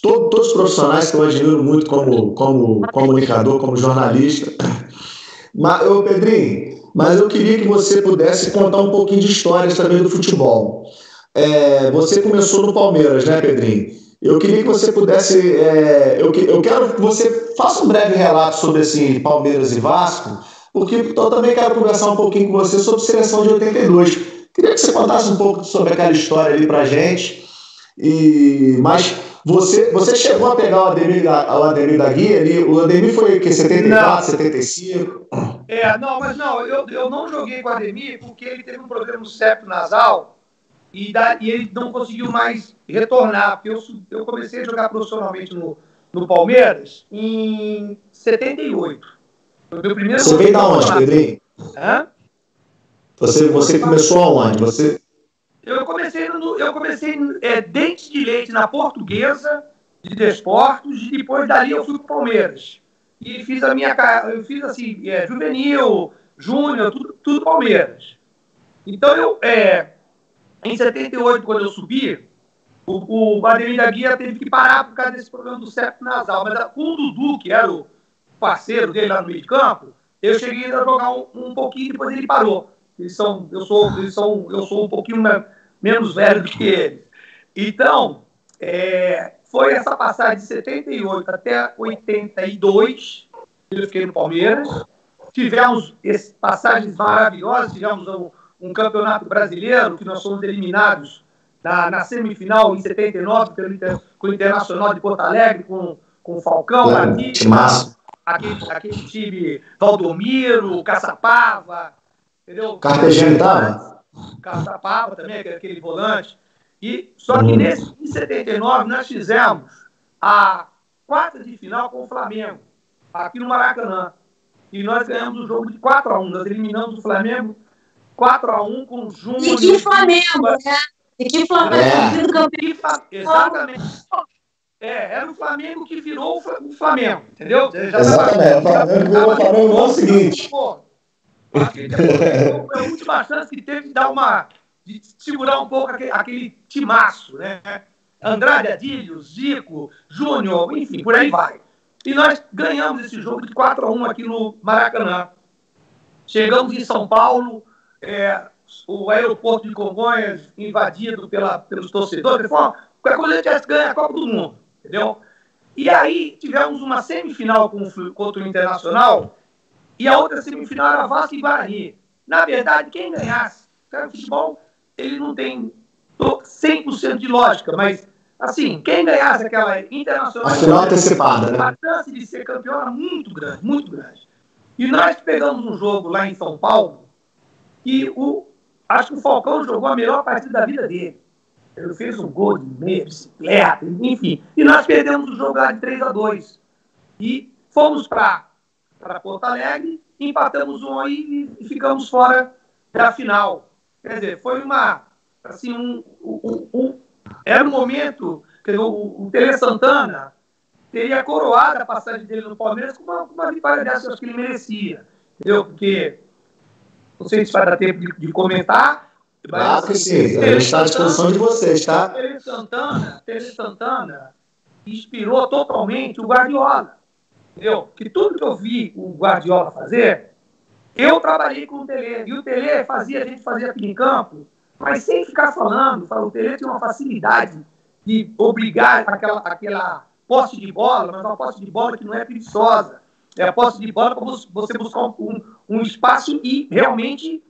todo, todos os profissionais que eu admiro muito como, como comunicador, como jornalista. Mas, ô Pedrinho, mas eu queria que você pudesse contar um pouquinho de histórias também do futebol. É, você começou no Palmeiras, né, Pedrinho? Eu queria que você pudesse. É, eu, eu quero que você faça um breve relato sobre esse Palmeiras e Vasco, porque eu também quero conversar um pouquinho com você sobre seleção de 82. Queria que você contasse um pouco sobre aquela história ali pra gente. E, mas você, você chegou a pegar o Ademir, o Ademir da Guia ali? O Ademir foi que 74, não. 75? É, não, mas não, eu, eu não joguei com o Ademir porque ele teve um problema no septo nasal e, da, e ele não conseguiu mais retornar, porque eu, eu comecei a jogar profissionalmente no, no Palmeiras em 78. Foi meu primeiro Você veio da onde, Pedrinho? Hã? Você, você começou aonde? Você... Eu comecei, no, eu comecei é, dente de leite na portuguesa de desportos e depois dali eu fui para o Palmeiras. E fiz a minha eu fiz assim, é, juvenil, júnior, tudo, tudo Palmeiras. Então eu, é, em 78, quando eu subi, o, o da Guia teve que parar por causa desse problema do septo nasal. Mas com o Dudu, que era o parceiro dele lá no meio de campo, eu cheguei a jogar um, um pouquinho e depois ele parou. Eles são, eu sou, eles são, eu sou um pouquinho menos velho do que ele. Então, é, foi essa passagem de 78 até 82, eu fiquei no Palmeiras. Tivemos passagens maravilhosas, tivemos um, um, campeonato brasileiro que nós fomos eliminados na, na semifinal em 79 pelo, com o Internacional de Porto Alegre, com, com o Falcão, é, aqui, aquele, aquele time Valdomiro, Caçapava, entendeu? Carpejano estava? Caçapava também, aquele volante. E, só que hum. nesse, em 79 nós fizemos a quarta de final com o Flamengo, aqui no Maracanã. E nós ganhamos o jogo de 4 a 1 Nós eliminamos o Flamengo 4 a 1 com o Júnior. E que Flamengo, né? E que Flamengo é. Exatamente. É, era o Flamengo que virou o Flamengo, entendeu? Já Exatamente, o Flamengo virou o Flamengo no ano seguinte. Pô, é a última chance que teve de dar uma. de segurar um pouco aquele, aquele timaço, né? Andrade Adílio, Zico, Júnior, enfim, por aí vai. E nós ganhamos esse jogo de 4 a 1 aqui no Maracanã. Chegamos em São Paulo, é, o aeroporto de Congonhas invadido pela, pelos torcedores. Falou, qualquer coisa a gente ganho a Copa do Mundo, entendeu? E aí tivemos uma semifinal contra o Internacional e a outra semifinal era Vasco e Guarani. Na verdade, quem ganhasse, o futebol, ele não tem 100% de lógica, mas assim, quem ganhasse aquela internacional. A final antecipada, né? A chance de ser campeão era muito grande, muito grande. E nós pegamos um jogo lá em São Paulo e o, acho que o Falcão jogou a melhor partida da vida dele. Ele fez um gol de meia, bicicleta, enfim. E nós perdemos o jogo lá de 3 a 2 E fomos para Porto Alegre, empatamos um aí e ficamos fora da final. Quer dizer, foi uma. Assim, um, um, um era um momento que o, o Tele Santana teria coroado a passagem dele no Palmeiras com uma, uma vitória dessa que ele merecia. Entendeu? Porque não sei se vai dar tempo de, de comentar. Claro que sim, a gente está à disposição de vocês, tá? Tele Santana, Tele Santana inspirou totalmente o Guardiola. Entendeu? Que tudo que eu vi o Guardiola fazer, eu trabalhei com o Tele. E o Tele fazia, a gente fazia aqui em campo, mas sem ficar falando. O Tele tinha uma facilidade de obrigar aquela, aquela posse de bola, mas uma posse de bola que não é preguiçosa. É a posse de bola para você buscar um, um espaço e realmente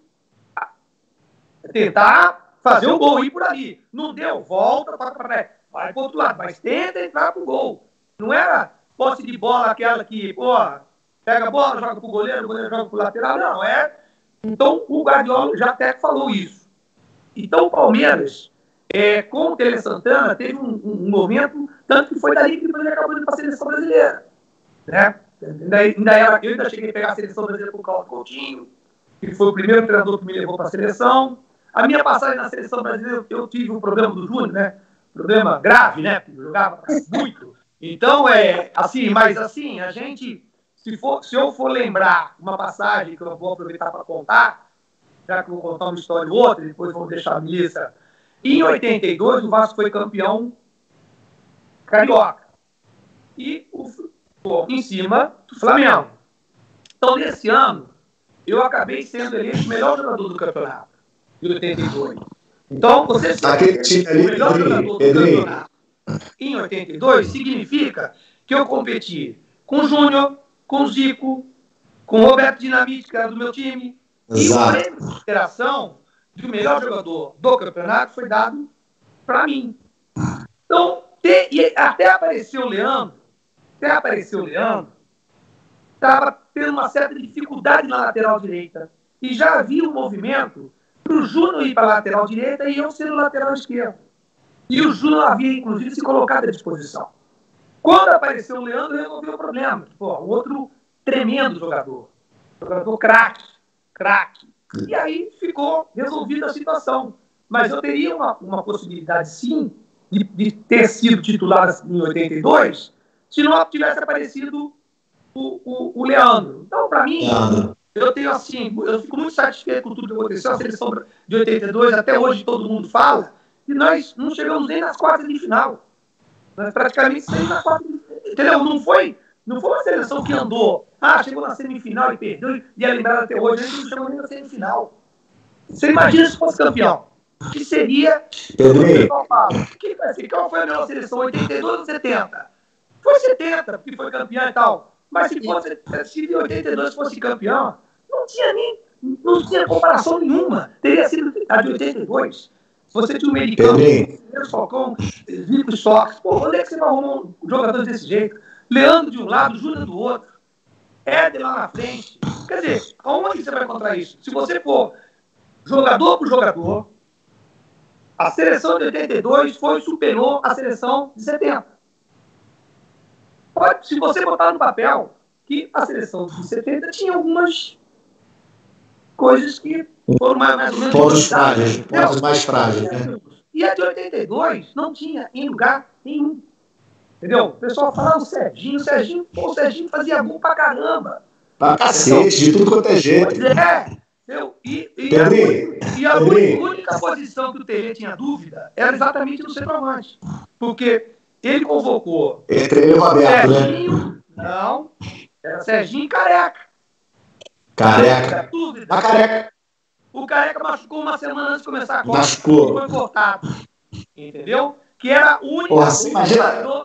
tentar fazer o gol, ir por ali. Não deu, volta, para vai para outro lado, mas tenta entrar para o gol. Não era posse de bola aquela que, pô, pega a bola, joga para o goleiro, o goleiro joga para o lateral. Não, é. Então o Guardiola já até falou isso. Então o Palmeiras, é, com o Tele Santana, teve um, um momento tanto que foi dali que ele acabou indo para a seleção brasileira. Né? Ainda, ainda era, eu ainda cheguei a pegar a seleção brasileira com o Carlos Coutinho, que foi o primeiro treinador que me levou para a seleção. A minha passagem na seleção brasileira, eu tive um problema do Júnior, né? Problema grave, né? Porque jogava muito. Então, é assim, mas assim, a gente, se, for, se eu for lembrar uma passagem que eu vou aproveitar para contar, já que eu vou contar uma história ou outra, depois vou deixar a Melissa. Em 82, o Vasco foi campeão carioca. E o, em cima do Flamengo. Então, nesse ano, eu acabei sendo eleito o melhor jogador do campeonato, de 82. Então, você ser o melhor jogador do campeonato em 82 significa que eu competi com o Júnior, com o Zico, com o Roberto Dinamite, que era do meu time, Exato. e o prêmio de consideração de melhor jogador do campeonato foi dado para mim. Então, te, e até apareceu o Leandro, até apareceu o Leandro, estava tendo uma certa dificuldade na lateral direita. E já havia um movimento para o Júnior ir para a lateral direita e eu ser o lateral esquerdo. E o Júnior havia, inclusive, se colocado à disposição. Quando apareceu o Leandro, resolveu o problema. Pô, outro tremendo jogador. Jogador craque, craque. E aí ficou resolvida a situação. Mas eu teria uma, uma possibilidade, sim, de, de, ter sido titular em 82 se não tivesse aparecido o, o, o Leandro. Então, para mim, eu tenho assim, eu fico muito satisfeito com tudo que aconteceu. A seleção de 82, até hoje todo mundo fala, e nós não chegamos nem nas quartas de final. Nós praticamente saímos nas quartas de Entendeu? Não foi, não foi uma seleção que andou, ah, chegou na semifinal e perdeu, e é lembrado até hoje, a gente não chegou nem na semifinal. Você imagina se fosse campeão que seria. Pedrinho. Que, qual foi a melhor seleção? 82 ou 70? Foi 70, porque foi campeão e tal. Mas se fosse se 82 fosse campeão, não tinha nem. Não tinha comparação nenhuma. Teria sido a de 82. Você tinha um meio de campo, primeiro Falcão, Vico Sox. Pô, onde é que você vai arrumar um jogador desse jeito? Leandro de um lado, Júnior do outro. Éder lá na frente. Quer dizer, aonde você vai encontrar isso? Se você for jogador por jogador, a seleção de 82 foi superou a seleção de 70. Pode, se você botar no papel que a seleção de 70 tinha algumas coisas que foram mais, mais ou menos. Pontos frágeis, pontos mais frágeis. Né? E a de 82 não tinha em lugar nenhum. Entendeu? O pessoal fala o Serginho, o Serginho, pô, o Serginho fazia gol pra caramba. Pra cacete, de tudo quanto é jeito. Pois é. Eu, e, e, Pedrinho, a, e a Pedrinho. única posição que o Tele tinha dúvida era exatamente no centroavante. Porque ele convocou ele aberto, Serginho, né? Não, era Serginho Careca. Careca. A careca. O Careca machucou uma semana antes de começar a Copa. Machucou. Foi cortado. Entendeu? Que era o único. Porra, imagina.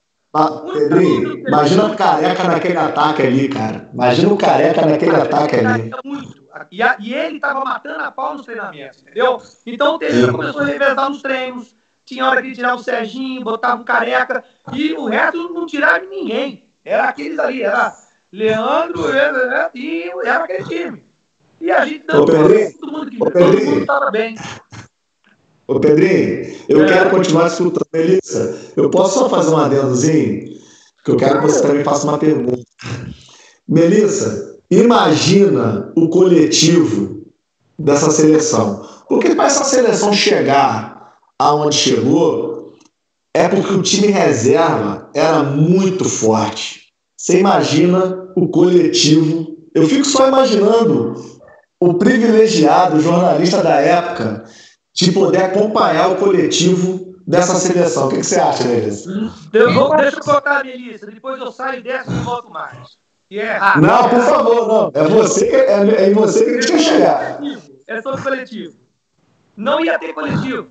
Pedrinho, imagina o careca naquele ataque ali, cara. Imagina o careca naquele ataque ali. Muito. E, a, e ele estava matando a pau nos treinamentos, entendeu? Então o Teixeira começou a revezar nos treinos. Tinha hora que ele tirava o Serginho, botava o careca, e o resto não tirava ninguém. Era aqueles ali, era Leandro era, e era aquele time. E a gente dando todo mundo que todo mundo estava bem. Ô Pedrinho, eu é. quero continuar escutando. Melissa, eu posso só fazer um adendozinho? Que eu quero que você também faça uma pergunta. Melissa, imagina o coletivo dessa seleção. Porque para essa seleção chegar aonde chegou, é porque o time reserva era muito forte. Você imagina o coletivo. Eu fico só imaginando o privilegiado jornalista da época de poder acompanhar o coletivo dessa seleção. O que, que você acha, Melissa? Eu vou, deixa eu cortar, Melissa. Depois eu saio dessa e não volto mais. É não, por favor, não. É você que, é, é em você que a gente quer chegar. É sobre coletivo. Não ia ter coletivo.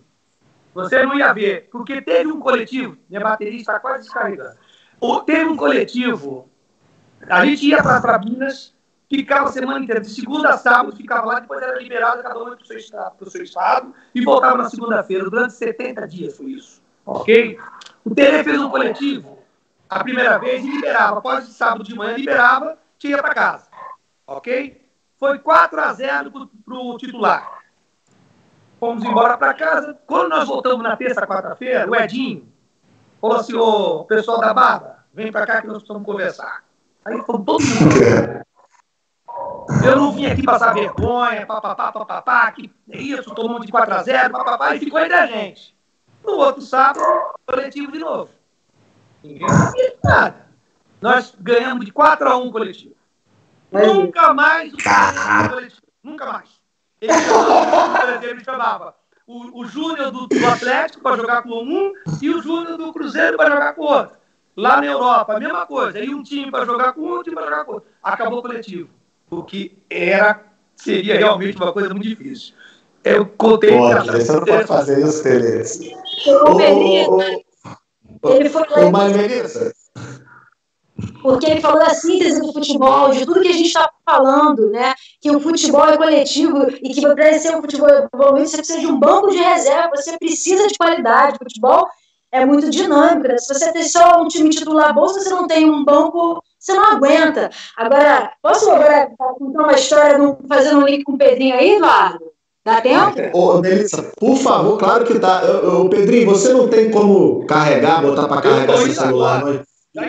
Você não ia ver. Porque teve um coletivo. Minha bateria está quase descarregando. Teve um coletivo. A gente ia para Minas ficava a semana inteira, de segunda a sábado, ficava lá, depois era liberado cada um para o seu estado, seu estado e voltava na segunda-feira. Durante 70 dias foi isso. Ok? O Tele fez um coletivo, a primeira vez, e liberava. Após o sábado de manhã, liberava, tinha para casa. Ok? Foi 4 a 0 para o titular. Fomos embora para casa. Quando nós voltamos na terça, quarta-feira, o Edinho falou assim: ô pessoal da barba, vem para cá que nós precisamos conversar. Aí fomos todo mundo. Eu não vim aqui passar vergonha, papapá, papapá, que é isso, tomou de 4x0, papapá, e ficou entre a gente. No outro sábado, coletivo de novo. Ninguém sabia nada. Nós ganhamos de 4x1 o coletivo. Nunca mais o coletivo. Nunca mais. Ele chamava, ele chamava o, o Júnior do, do, Atlético para jogar com um e o Júnior do Cruzeiro para jogar com o outro. Lá na Europa, a mesma coisa. Aí um time para jogar com um, outro time para jogar com o outro. Acabou o coletivo o que era, seria realmente uma coisa muito difícil. Eu contei. Pode, você não pode fazer isso, Tereza. Ele foi lá. Porque ele falou da síntese do futebol, de tudo que a gente está falando, né? Que o futebol é coletivo e que para ser um futebol evoluído, você precisa de um banco de reserva, você precisa de qualidade. O futebol é muito dinâmico. Né? Se você tem só um time titular bom, se você não tem um banco você não aguenta. Agora, posso agora contar uma história, fazendo um link com o Pedrinho aí, Eduardo? Dá tempo? Ô, Melissa, por favor, claro que dá. Ô, Pedrinho, você não tem como carregar, botar para carregar seu celular, não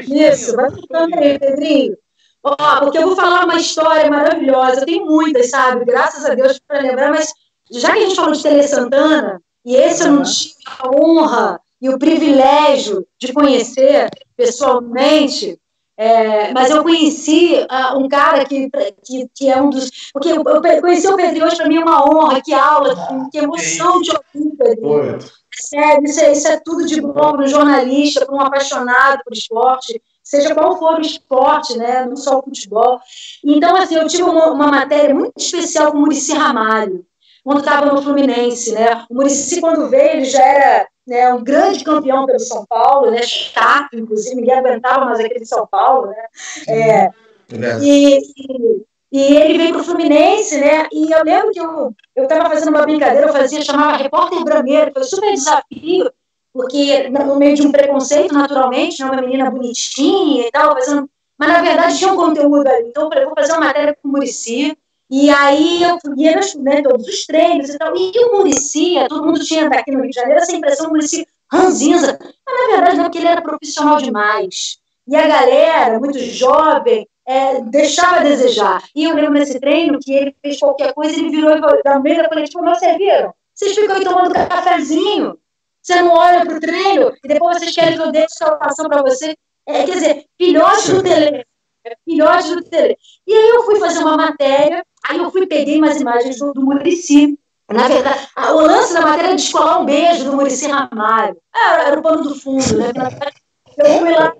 Isso, vai contando aí, Pedrinho. Ó, porque eu vou falar uma história maravilhosa, tem muitas, sabe? Graças a Deus para lembrar, mas já que a gente falou de Tele Santana, e esse eu não tive a honra e o privilégio de conhecer pessoalmente, é, mas eu conheci uh, um cara que, que, que, é um dos. Porque eu, eu conheci o Pedro hoje, para mim é uma honra, que aula, que, que emoção de ouvir, Pedro. Sério, isso é, isso é tudo de bom para um jornalista, para um apaixonado por esporte, seja qual for o esporte, né, não só o futebol. Então, assim, eu tive uma, uma matéria muito especial com o Murici Ramalho, quando estava no Fluminense. Né? O Murici, quando veio, ele já era né, um grande campeão pelo São Paulo, né, chato, inclusive, ninguém aguentava mais aquele São Paulo, né, é, e, e, e, ele veio para o Fluminense, né, e eu lembro que eu estava fazendo uma brincadeira, eu fazia, chamava Repórter Brameiro, foi super desafio, porque no meio de um preconceito, naturalmente, né, uma menina bonitinha e tal, fazendo, mas na verdade tinha um conteúdo ali, então eu vou fazer uma matéria com o Murici, e aí eu ia né, todos os treinos e tal. E o Murici, todo mundo tinha aqui no Rio de Janeiro essa impressão do Murici ranzinza. Mas na verdade não, porque ele era profissional demais. E a galera, muito jovem, é, deixava a desejar. E eu lembro nesse treino que ele fez qualquer coisa, ele virou da meio da coletiva, não serviram. Vocês ficam aí tomando cafezinho, você não olha para o treino, e depois vocês querem que eu dê salvação para você. É, quer dizer, filhote do tele. Filhote do tele. E aí eu fui fazer uma matéria Aí eu fui, peguei umas imagens do, do Murici. Na verdade, o lance da matéria é descolar um beijo do Murici Ramalho. Era, era o pano do fundo, né? Eu fui lá,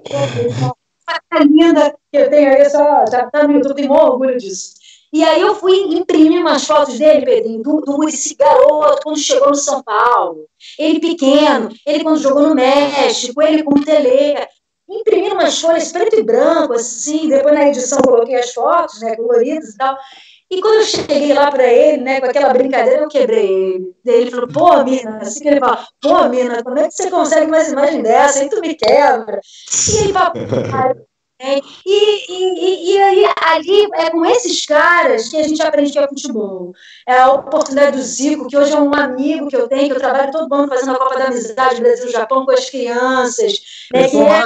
linda que eu tenho aí, só, tá, tá no YouTube, tenho orgulho disso. E aí eu fui imprimir umas fotos dele, Pedrinho, do, do Muricy garoto, quando chegou no São Paulo. Ele pequeno, ele quando jogou no México, ele com o Tele. Imprimi umas folhas preto e branco, assim, depois na edição coloquei as fotos, né, coloridas e tal. E quando eu cheguei lá para ele, né, com aquela brincadeira, eu quebrei ele. Daí ele falou, pô, mina, assim que ele fala, pô, mina, como é que você consegue mais imagem dessa? Aí tu me quebra. E ele fala, é, e, e, e, aí, ali, é com esses caras que a gente aprende que é futebol. É a oportunidade do Zico, que hoje é um amigo que eu tenho, que eu trabalho todo ano fazendo a Copa da Amizade Brasil-Japão com as crianças, né, que é,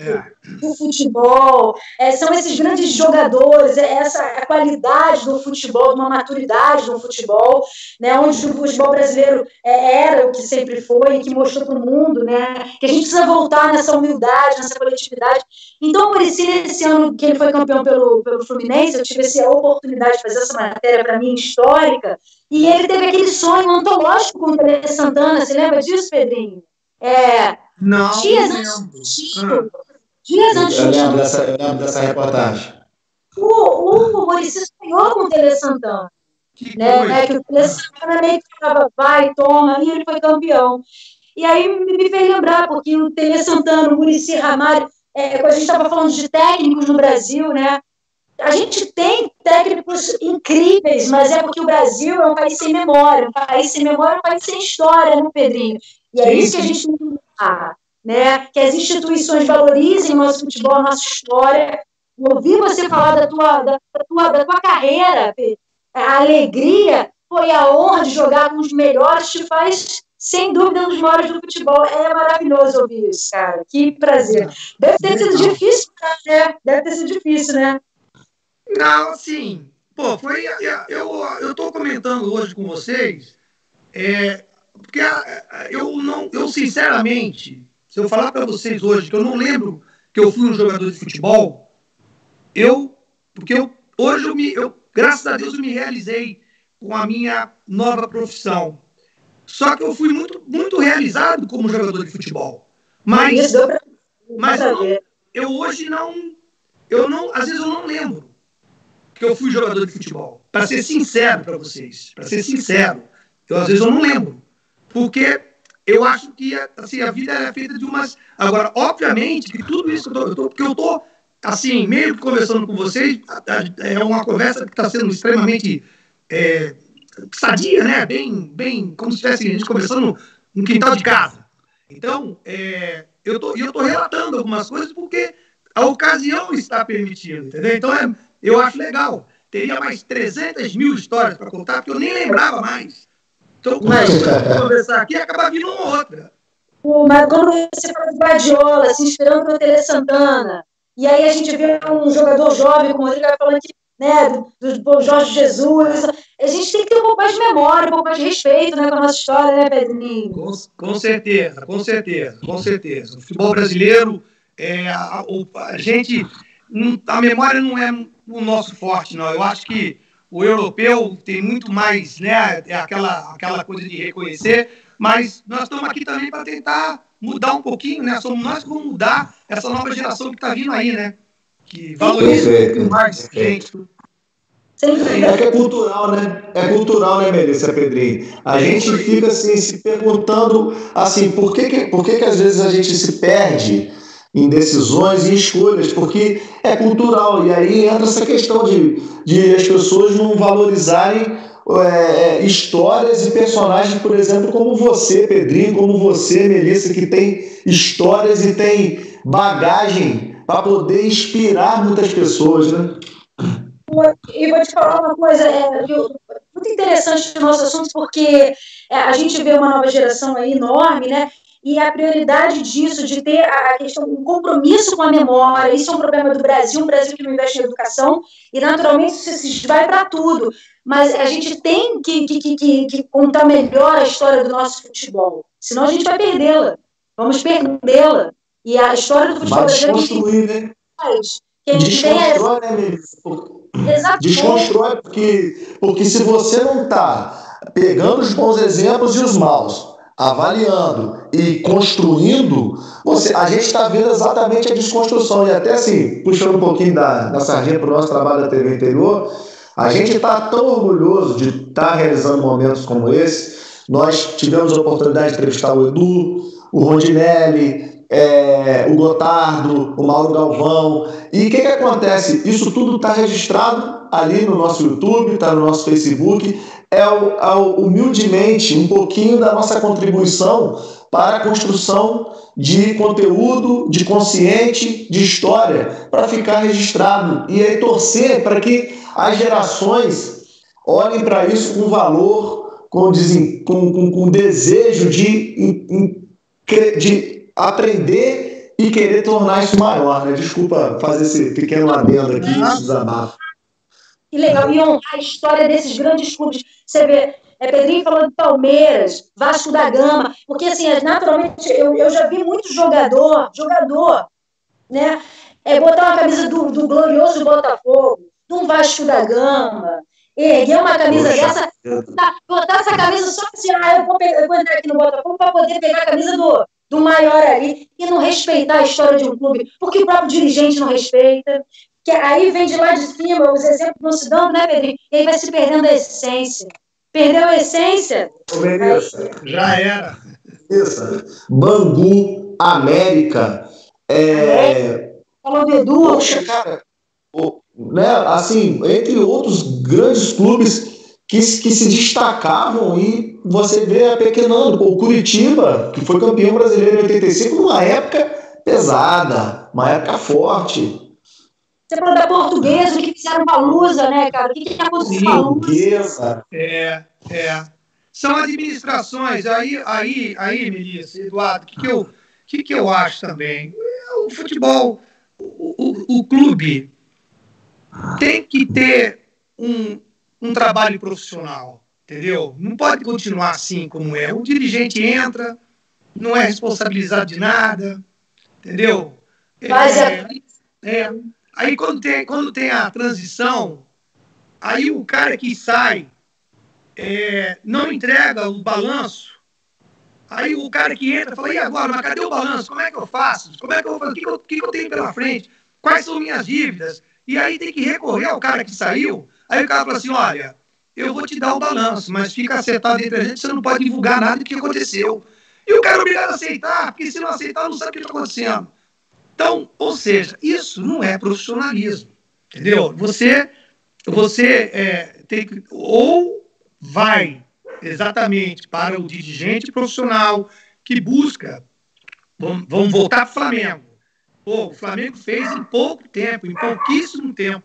é do futebol. É, são esses grandes jogadores, é essa a qualidade do futebol, uma maturidade do futebol, né, onde o futebol brasileiro é, era o que sempre foi, e que mostrou para o mundo, né, que a gente precisa voltar nessa humildade, nessa coletividade. Então, o Muricy, esse ano que ele foi campeão pelo, pelo Fluminense, eu tive essa oportunidade de fazer essa matéria para mim histórica, e ele teve aquele sonho ontológico com o Tele Santana, você lembra disso, Pedrinho? É, não, dias antes do título, dias antes do título. Dessa, eu lembro dessa reportagem. O, o Muricy sonhou com o Tele Santana. Que, né, né, que o Tele Santana meio que falava, vai, toma, e ele foi campeão. E aí me fez lembrar, porque o Tele Santana, o Muricy Ramalho, é, quando a gente estava falando de técnicos no Brasil, né? A gente tem técnicos incríveis, mas é porque o Brasil é um país sem memória, um país sem memória, um país sem história, né, Pedrinho? E é isso que a gente tem que falar, né? Que as instituições valorizem o nosso futebol, a nossa história. Ouvir você falar da tua, da, tua, da tua carreira, a alegria, foi a honra de jogar com os melhores, te faz sem dúvida, um dos maiores do futebol. É maravilhoso ouvir isso, cara. Que prazer. Deve ter sido difícil, né? Deve ter sido difícil, né? Não, assim, pô, foi. Eu, eu tô comentando hoje com vocês, é, porque eu não, eu sinceramente, se eu falar para vocês hoje que eu não lembro que eu fui um jogador de futebol, eu, porque eu, hoje eu me, eu, graças a Deus, eu me realizei com a minha nova profissão. Só que eu fui muito, muito realizado como jogador de futebol. Mas, mas eu, não, eu hoje não, eu não, às vezes eu não lembro que eu fui jogador de futebol. Para ser sincero para vocês, para ser sincero, eu às vezes eu não lembro, porque eu acho que assim a vida é feita de umas. Agora, obviamente que tudo isso tô, eu tô porque eu tô assim meio que conversando com vocês é uma conversa que está sendo extremamente é, sadia, né? Bem, bem, como se estivesse a gente conversando no quintal de casa. Então, é, eu tô, eu tô relatando algumas coisas porque a ocasião está permitindo, entendeu? Então, é, eu acho legal. Teria mais 300 mil histórias para contar, porque eu nem lembrava mais. Então, eu conversar aqui, acaba vindo uma outra. Mas quando você fala de Guardiola, se inspirando no Tele Santana, e aí a gente vê um jogador jovem, como o Rodrigo falando que né, do, do, Jorge Jesus. A gente tem que ter um pouco mais de memória, um pouco mais de respeito né, com a nossa história, né, Pedrinho? Com, com certeza, com certeza, com certeza. O futebol brasileiro, é, a, a gente, a memória não é o nosso forte, não. Eu acho que o europeu tem muito mais, né, é aquela, aquela coisa de reconhecer, mas nós estamos aqui também para tentar mudar um pouquinho, né? Somos nós que vamos mudar essa nova geração que está vindo aí, né? Que valoriza muito mais gente. É que é cultural, né? É cultural, né, Melissa Pedrinho? A gente fica assim, se perguntando assim, por que, que, por que, que às vezes a gente se perde em decisões e escolhas? Porque é cultural. E aí entra essa questão de, de as pessoas não valorizarem é, histórias e personagens, por exemplo, como você, Pedrinho, como você, Melissa, que tem histórias e tem bagagem para poder inspirar muitas pessoas, né? E vou te falar uma coisa é, muito interessante no nosso assunto, porque é, a gente vê uma nova geração aí enorme, né? E a prioridade disso, de ter a questão, um compromisso com a memória, isso é um problema do Brasil, um Brasil que não investe em educação, e naturalmente isso se vai para tudo. Mas a gente tem que, que, que, que, contar melhor a história do nosso futebol, senão a gente vai perdê-la. Vamos perdê-la. E a história do futebol brasileiro. Desconstruir, né? Que a gente Desconstrói, tem essa... né, Melissa? Exatamente. Desconstrói, porque, porque se você não está pegando os bons exemplos e os maus, avaliando e construindo, você, a gente está vendo exatamente a desconstrução. E até assim, puxando um pouquinho da, da sardinha para o nosso trabalho da TV interior, a gente está tão orgulhoso de estar tá realizando momentos como esse. Nós tivemos a oportunidade de entrevistar o Edu, o Rondinelli, é, o Gotardo, o Mauro Galvão. E o que, que acontece? Isso tudo está registrado ali no nosso YouTube, está no nosso Facebook. É, o, é o, humildemente um pouquinho da nossa contribuição para a construção de conteúdo, de consciente, de história, para ficar registrado. E aí torcer para que as gerações olhem para isso com valor, com, com, com, com desejo de, de aprender e querer tornar isso maior. Né? Desculpa fazer esse pequeno adendo aqui, esse desabafo. Que legal, e honrar a história desses grandes clubes. Você vê, é Pedrinho falando de Palmeiras, Vasco da Gama, porque assim, naturalmente, eu, eu já vi muito jogador, jogador, né? É botar uma camisa do, do glorioso Botafogo, de um Vasco da Gama, erguer uma camisa Poxa. dessa, botar, botar, essa camisa só assim, ah, eu vou, eu vou entrar aqui no Botafogo para poder pegar a camisa do, do maior ali e não respeitar a história de um clube, porque o próprio dirigente não respeita, que aí vem de lá de cima, os exemplos não se dão, né, Pedrinho? E aí vai se perdendo a essência. Perdeu a essência? Ô, Melissa, já era. Melissa, Bangu, América, é... Falou do Edu. Poxa, cara, né, assim, entre outros grandes clubes que, que se destacavam e você vê apequenando. O Curitiba, que foi campeão brasileiro em 85, numa época pesada, uma época forte. Você falou da portuguesa, que fizeram Palusa, né, cara? O que, que aconteceu com Portuguesa. É, é. São administrações. Aí, aí, aí Melissa, Eduardo, o que, que, eu, que, que eu acho também? O futebol, o, o, o clube tem que ter um, um trabalho profissional, entendeu? Não pode continuar assim como é. O dirigente entra, não é responsabilizado de nada, entendeu? Mas é, é, aí quando tem, quando tem a transição, aí o cara que sai é, não entrega o balanço, aí o cara que entra fala, e agora, mas cadê o balanço? Como é que eu faço? Como é que eu faço? O que, eu, o que eu tenho pela frente? Quais são minhas dívidas? E aí tem que recorrer ao cara que saiu. Aí o cara fala assim: olha, eu vou te dar o balanço, mas fica acertado entre a gente, você não pode divulgar nada do que aconteceu. E o cara é obrigado a aceitar, porque se não aceitar, não sabe o que está acontecendo. Então, ou seja, isso não é profissionalismo. Entendeu? Você, você é, tem que. Ou vai exatamente para o dirigente profissional que busca. Vamos, vamos voltar para Flamengo Pô, o Flamengo fez em pouco tempo, em pouquíssimo tempo.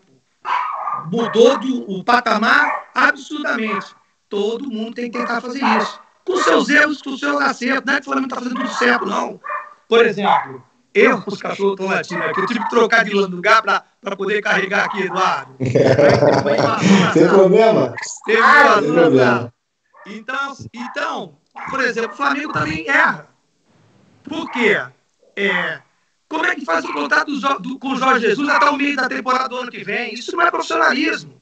Mudou do, o patamar absurdamente. Todo mundo tem que tentar fazer isso. Com seus erros, com seus acertos. Não é que o Flamengo está fazendo tudo certo, não. Por exemplo, eu, os cachorros estão latindo aqui, eu tive que trocar de lugar para poder carregar aqui, Eduardo. Tem problema? Ah, problema. Então, então, por exemplo, o Flamengo também erra. Por quê? É, como é que faz o contrato do, do, com o Jorge Jesus até o meio da temporada do ano que vem? Isso não é profissionalismo.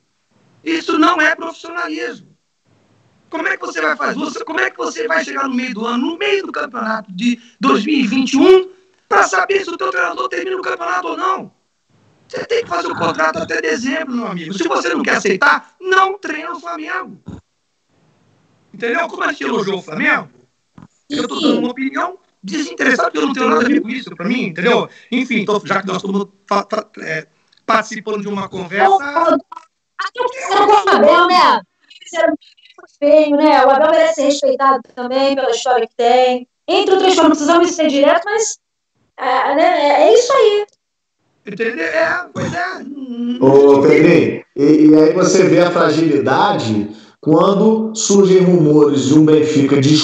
Isso não é profissionalismo. Como é que você vai fazer? Você, como é que você vai chegar no meio do ano, no meio do campeonato de 2021, para saber se o teu treinador termina o campeonato ou não? Você tem que fazer o contrato até dezembro, meu amigo. Se você não quer aceitar, não treina o Flamengo. Entendeu? Como a gente elogiou o Flamengo, eu estou dando uma opinião desinteressado, porque eu não tenho nada a ver com isso, para mim, entendeu? Enfim, tô, já que nós estamos é, participando de uma conversa. O Abel, né? feio, né? O Abel merece ser respeitado também pela história que tem. Entre outras formas, não precisamos ser direto, mas é, né, é, é isso aí. Entendeu? É, pois é. Ô, Pedrinho, e, e aí você vê a fragilidade quando surgem rumores de um Benfica de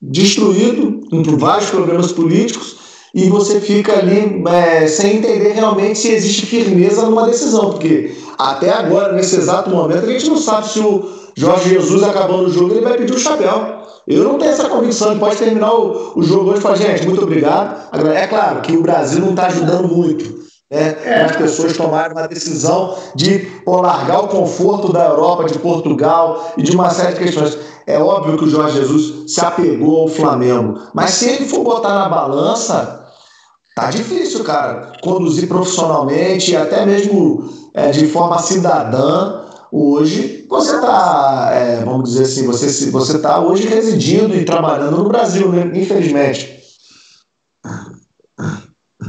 destruído em vários programas políticos e você fica ali é, sem entender realmente se existe firmeza numa decisão, porque até agora, nesse exato momento, a gente não sabe se o Jorge Jesus acabando o jogo, ele vai pedir o chapéu. Eu não tenho essa convicção, ele pode terminar o, o jogo hoje e falar, gente, muito obrigado. Agora, é claro que o Brasil não está ajudando muito. Né, é. as pessoas tomarem uma decisão de pô, largar o conforto da Europa, de Portugal e de uma série de questões. É óbvio que o Jorge Jesus se apegou ao Flamengo, mas se ele for botar na balança, tá difícil, cara, conduzir profissionalmente e até mesmo é, de forma cidadã. Hoje você está, é, vamos dizer assim, você você está hoje residindo e trabalhando no Brasil, né? infelizmente.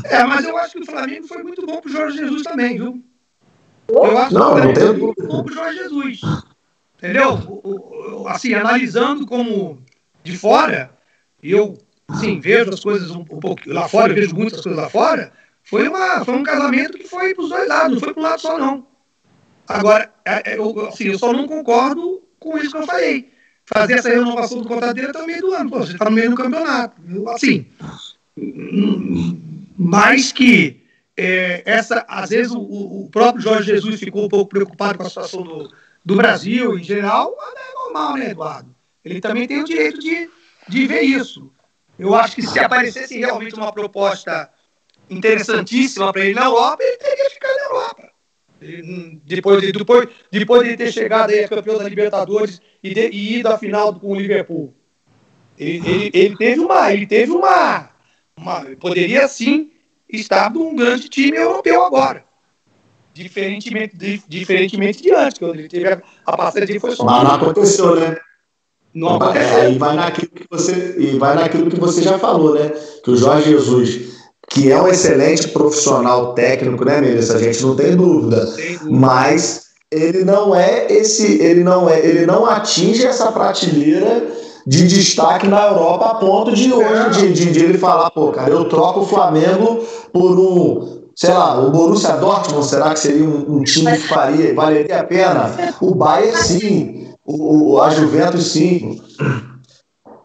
É, mas eu acho que o Flamengo foi muito bom para o Jorge Jesus também, viu? Eu acho não, que o Flamengo foi muito bom para o Jorge Jesus. Entendeu? Assim, analisando como de fora, e eu, sim, vejo as coisas um, um pouco lá fora, eu vejo muitas coisas lá fora, foi, uma, foi um casamento que foi para os dois lados, não foi para um lado só, não. Agora, é, é, eu, assim, eu só não concordo com isso que eu falei. Fazer essa renovação do contrato dele até o meio do ano. Pô, você está no meio do campeonato. Assim, mais que é, essa, às vezes o, o, próprio Jorge Jesus ficou um pouco preocupado com a situação do, do Brasil em geral, é normal, né, Eduardo? Ele também tem o direito de, de ver isso. Eu acho que se aparecesse realmente uma proposta interessantíssima para ele na Europa, ele teria ficado na Europa. Ele, depois, de, depois, depois de ter chegado aí a campeão da Libertadores e, de, e ido à final com o Liverpool. Ele, ele, ele, teve uma. Ele teve uma, uma. Poderia sim estar num grande time europeu agora. Diferentemente de, diferentemente de antes, quando ele teve a, a passagem dele foi só. Mas não aconteceu, né? Não aconteceu. Aí vai naquilo que você, e vai naquilo que você já falou, né? Que o Jorge Jesus que é um excelente profissional técnico, né, Melissa? A gente não tem dúvida. dúvida. Mas ele não é esse, ele não é, ele não atinge essa prateleira de destaque na Europa a ponto de hoje de, de, de, ele falar, pô, cara, eu troco o Flamengo por um, sei lá, o Borussia Dortmund, será que seria um, um time que faria, valeria a pena? O Bayern sim, o, a Juventus sim.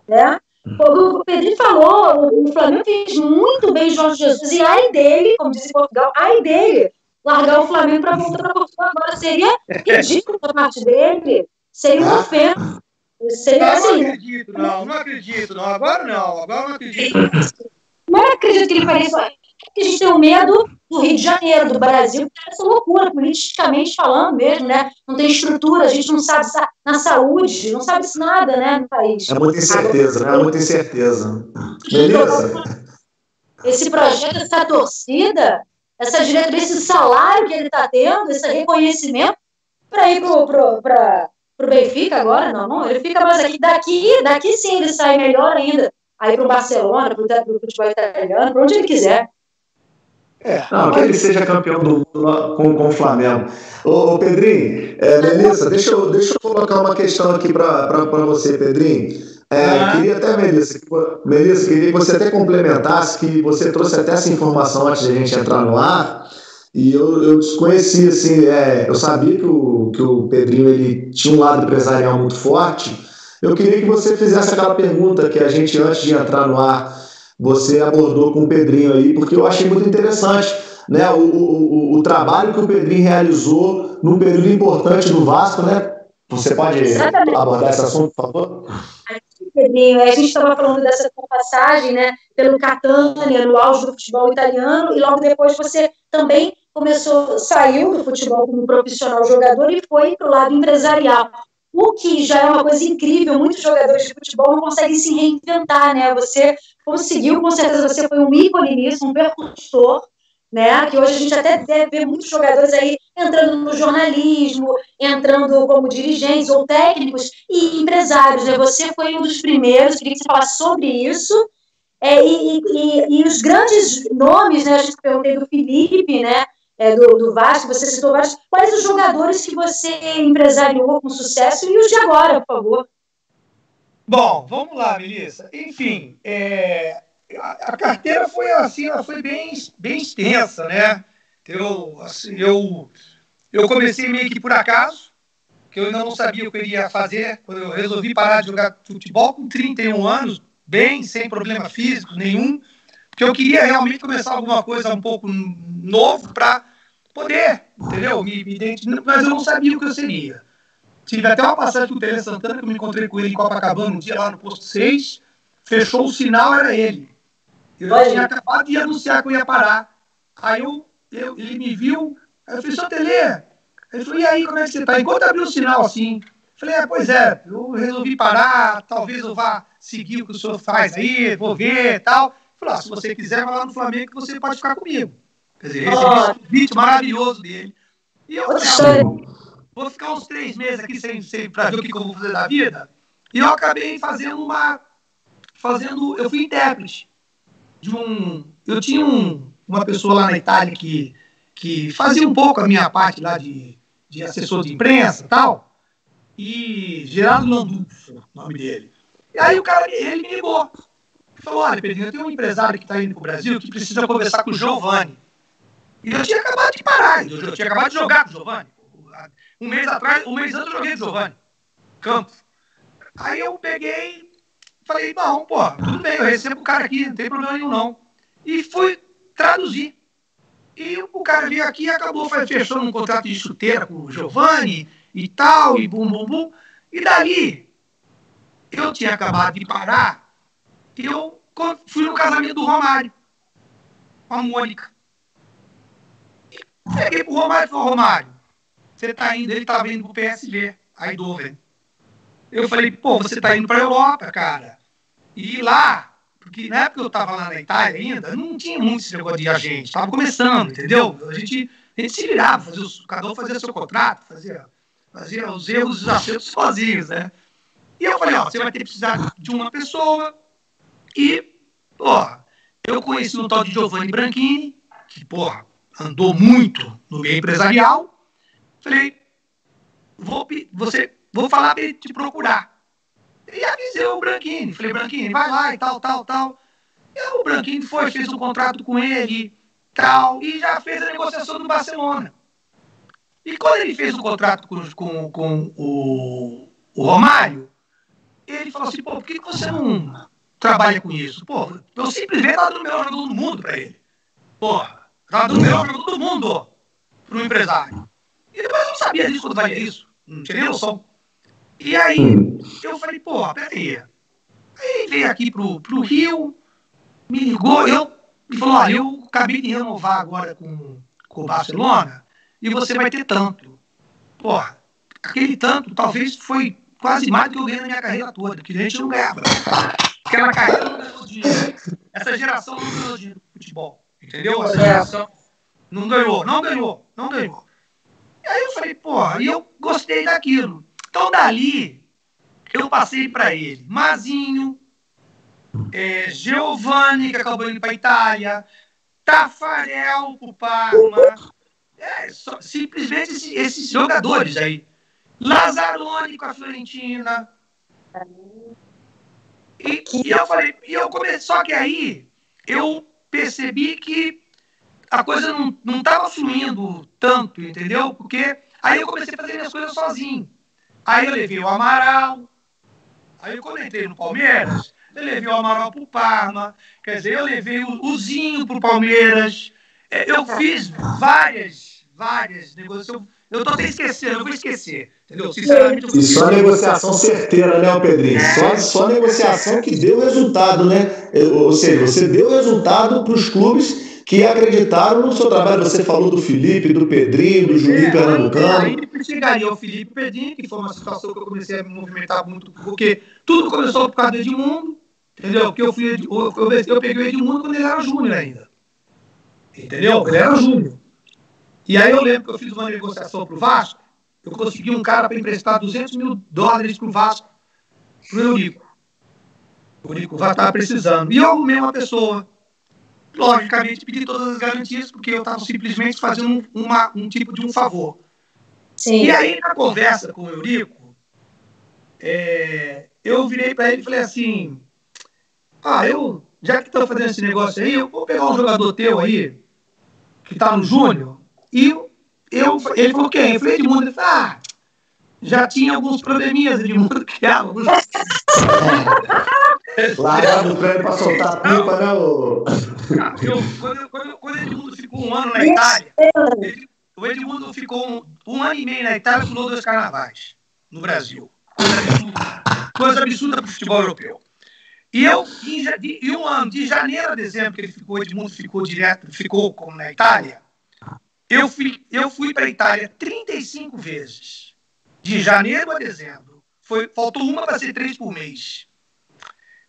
É. O Pedrinho falou, o Flamengo fez muito bem Jorge Jesus, e ai dele, como disse Portugal, ai dele, largar o Flamengo para voltar para Portugal agora. Seria ridículo da parte dele, seria uma ofensa. Seria não, assim. Não acredito, não, não acredito, não. Agora não, agora não acredito. Não acredito que ele faria isso. Porque a gente tem o medo do Rio de Janeiro, do Brasil, que é essa loucura, politicamente falando mesmo, né? Não tem estrutura, a gente não sabe na saúde, não sabe nada, né, no país. É muita incerteza, né? É muita incerteza. Beleza? Esse projeto, essa torcida, essa diretoria, esse salário que ele está tendo, esse reconhecimento, para ir para o Benfica agora, não, não, ele fica mais aqui. Daqui, daqui sim ele sai melhor ainda. Aí para o Barcelona, para o futebol italiano, para onde ele quiser. É, não, que ele seja campeão do mundo com, com o Flamengo. Ô, ô Pedrinho, é, Melissa, deixa eu, deixa eu colocar uma questão aqui para você, Pedrinho. É, ah. Queria até, Melissa, Melissa, queria que você até complementasse, que você trouxe até essa informação antes de a gente entrar no ar, e eu, eu desconhecia, assim, é, eu sabia que o, que o Pedrinho ele tinha um lado empresarial muito forte, eu queria que você fizesse aquela pergunta que a gente, antes de entrar no ar, você abordou com o Pedrinho aí, porque eu achei muito interessante né, o, o, o trabalho que o Pedrinho realizou num período importante do Vasco, né? Você pode Exatamente. abordar esse assunto, por favor? Pedrinho, a gente estava falando dessa passagem, né, pelo Catania, no auge do futebol italiano, e logo depois você também começou, saiu do futebol como profissional jogador e foi para o lado empresarial o que já é uma coisa incrível, muitos jogadores de futebol não conseguem se reinventar, né? Você conseguiu, com certeza você foi um ícone nisso, um percussor, né? Que hoje a gente até deve ver muitos jogadores aí entrando no jornalismo, entrando como dirigentes ou técnicos e empresários, né? Você foi um dos primeiros, queria que você falasse sobre isso. É, e, e, e, os grandes nomes, né? A gente perguntei do Felipe, né? É, do, do Vasco, você citou vários. Quais os jogadores que você empresariou com sucesso e os de agora, por favor? Bom, vamos lá, Melissa. Enfim, é, a, a, carteira foi assim, ela foi bem, bem extensa, né? Eu, assim, eu, eu comecei meio que por acaso, que eu ainda não sabia o que eu iria fazer, quando eu resolvi parar de jogar futebol com 31 anos, bem, sem problema físico nenhum, porque eu queria realmente começar alguma coisa um pouco novo para poder, entendeu? Me, me mas eu não sabia o que eu seria. Tive até uma passagem com o Tele Santana, que eu me encontrei com ele em Copacabana um dia lá no posto 6, fechou o sinal, era ele. Eu já tinha acabado de anunciar que eu ia parar. Aí eu eu, ele me viu, aí eu falei, seu Tele, ele falou, e aí, como é que você tá? Enquanto abriu o sinal assim, falei, é, pois é, eu resolvi parar, talvez eu vá seguir o que o senhor faz aí, vou ver e tal. Falei, ah, se você quiser, vai lá no Flamengo que você pode ficar comigo. Quer dizer, esse convite maravilhoso dele. E eu falei, ah, vou ficar uns três meses aqui sem, sem para ver o que eu vou fazer da vida. E eu acabei fazendo uma. Fazendo. Eu fui intérprete de um. Eu tinha um, uma pessoa lá na Itália que, que fazia um pouco a minha parte lá de, de assessor de imprensa e tal. E Gerardo Landulfo, o nome dele. E aí o cara, ele me ligou. Falou, olha, Pedrinho, tem um empresário que está indo para o Brasil que precisa conversar com o Giovanni. E eu tinha acabado de parar, eu, eu tinha acabado de jogar com o Giovanni. Um mês atrás, um mês antes eu joguei com o Giovanni. Campos. Aí eu peguei, falei, não, pô, tudo bem, eu recebo o cara aqui, não tem problema nenhum, não. E fui traduzir. E o cara veio aqui e acabou fechando um contrato de chuteira com o Giovanni e tal, e bum, bum, bum. E dali, eu tinha acabado de parar, eu fui no casamento do Romário, com a Mônica. E peguei pro Romário e falei, Romário, você tá indo, ele tava indo pro PSV, a Eindhoven. Eu falei, pô, você tá indo pra Europa, cara. E lá, porque na época eu tava lá na Itália ainda, não tinha muito esse negócio de agente, tava começando, entendeu? A gente, a gente se virava, fazia cada um fazia seu contrato, fazia, fazia os erros e os acertos sozinhos, né? E eu falei, ó, você vai ter que precisar de uma pessoa. E, porra, eu conheci um tal de Giovanni Branchini, que, porra, andou muito no meio empresarial. Falei, vou, você Vou falar para ele te procurar. E avisei o Branquini. Falei, Branquini, vai lá e tal, tal, tal. E o Branquini foi, fez um contrato com ele, tal, e já fez a negociação do Barcelona. E quando ele fez o contrato com, com, com o, o Romário, ele falou assim, pô, por que você não trabalha com isso? Pô, eu simplesmente dando o melhor jogador do mundo para ele. Porra, dando o melhor jogador do mundo para um empresário. E depois eu não sabia disso quando valia isso. Não tinha nem noção. E aí eu falei, pô, peraí. Aí veio aqui pro, pro Rio, me ligou, eu me falou, olha, eu acabei de renovar agora com, com o Barcelona e você vai ter tanto. Porra, aquele tanto talvez foi quase mais do que eu ganhei na minha carreira toda, que a gente não ganhava. Aquela carreira não ganhou dinheiro. Essa geração não ganhou dinheiro no futebol. Entendeu? Essa geração não ganhou, não ganhou, não ganhou. E aí eu falei, porra, e eu gostei daquilo. Então, dali, eu passei para ele Mazinho, é, Giovanni, que acabou indo para a Itália, Tafarel para o Parma, é, só, simplesmente esses, esses, jogadores aí. Lazzaroni com a Fiorentina. E, e eu falei, e eu comecei, só que aí eu percebi que a coisa não estava fluindo tanto, entendeu? Porque aí eu comecei a fazer as coisas sozinho. Aí eu levei o Amaral. Aí eu entrei no Palmeiras, eu levei o Amaral para o Parma. Quer dizer, eu levei o, Zinho para o Palmeiras. É, eu fiz várias, várias negociações. Eu estou até esquecendo, eu vou esquecer. Entendeu? Sinceramente, eu E só negociação certeira, né, Pedrinho? É. Só, só negociação que deu resultado, né? Ou seja, você deu resultado para os clubes que acreditaram no seu trabalho. Você falou do Felipe, do Pedrinho, do Juninho é, Pernambucano. Aí chegaria o Felipe Pedrinho, que foi uma situação que eu comecei a me movimentar muito, porque tudo começou por causa do Edmundo, entendeu? Porque eu, fui, eu, eu, eu peguei o Edmundo quando ele era júnior ainda. Entendeu? Ele era júnior. E aí eu lembro que eu fiz uma negociação para o Vasco, eu consegui um cara para emprestar 200 mil dólares para o Vasco, para o Eurico. O Eurico estava precisando. E eu arrumei uma pessoa logicamente, pedi todas as garantias, porque eu estava simplesmente fazendo uma, um tipo de um favor. Sim. E aí, na conversa com o Eurico, é, eu virei para ele e falei assim: Ah, eu, já que estou fazendo esse negócio aí, eu vou pegar um jogador teu aí, que está no Júnior, e eu, ele falou: Quem? Eu falei: Edmundo. Ele falou: Ah, já tinha alguns probleminhas, Edmundo, que alguns. Largado o prêmio para soltar a pipa, né? O... Eu, quando, quando, quando o Edmundo ficou um ano na Itália, ele, o Edmundo ficou um, um, ano e meio na Itália e pulou dois carnavais no Brasil. Coisa absurda, coisa absurda para o futebol europeu. E eu, em, um ano, de janeiro a dezembro, que ele ficou, Edmundo ficou direto, ficou como na Itália, Eu fui, eu fui para a Itália 35 vezes, de janeiro a dezembro. Foi, faltou uma para ser três por mês.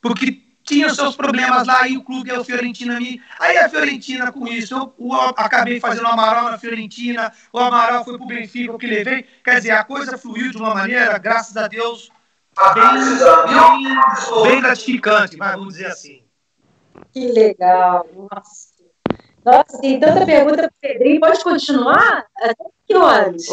Porque tinha seus problemas lá e o clube, a Fiorentina me. Aí a Fiorentina, com isso, eu, eu acabei fazendo o Amaral na Fiorentina, o Amaral foi para o Benfica, o que levei. Quer dizer, a coisa fluiu de uma maneira, graças a Deus, bem, bem, bem gratificante, vamos dizer assim. Que legal, nossa. Nossa, tem tanta pergunta para o Pedrinho. Pode continuar? Até que horas?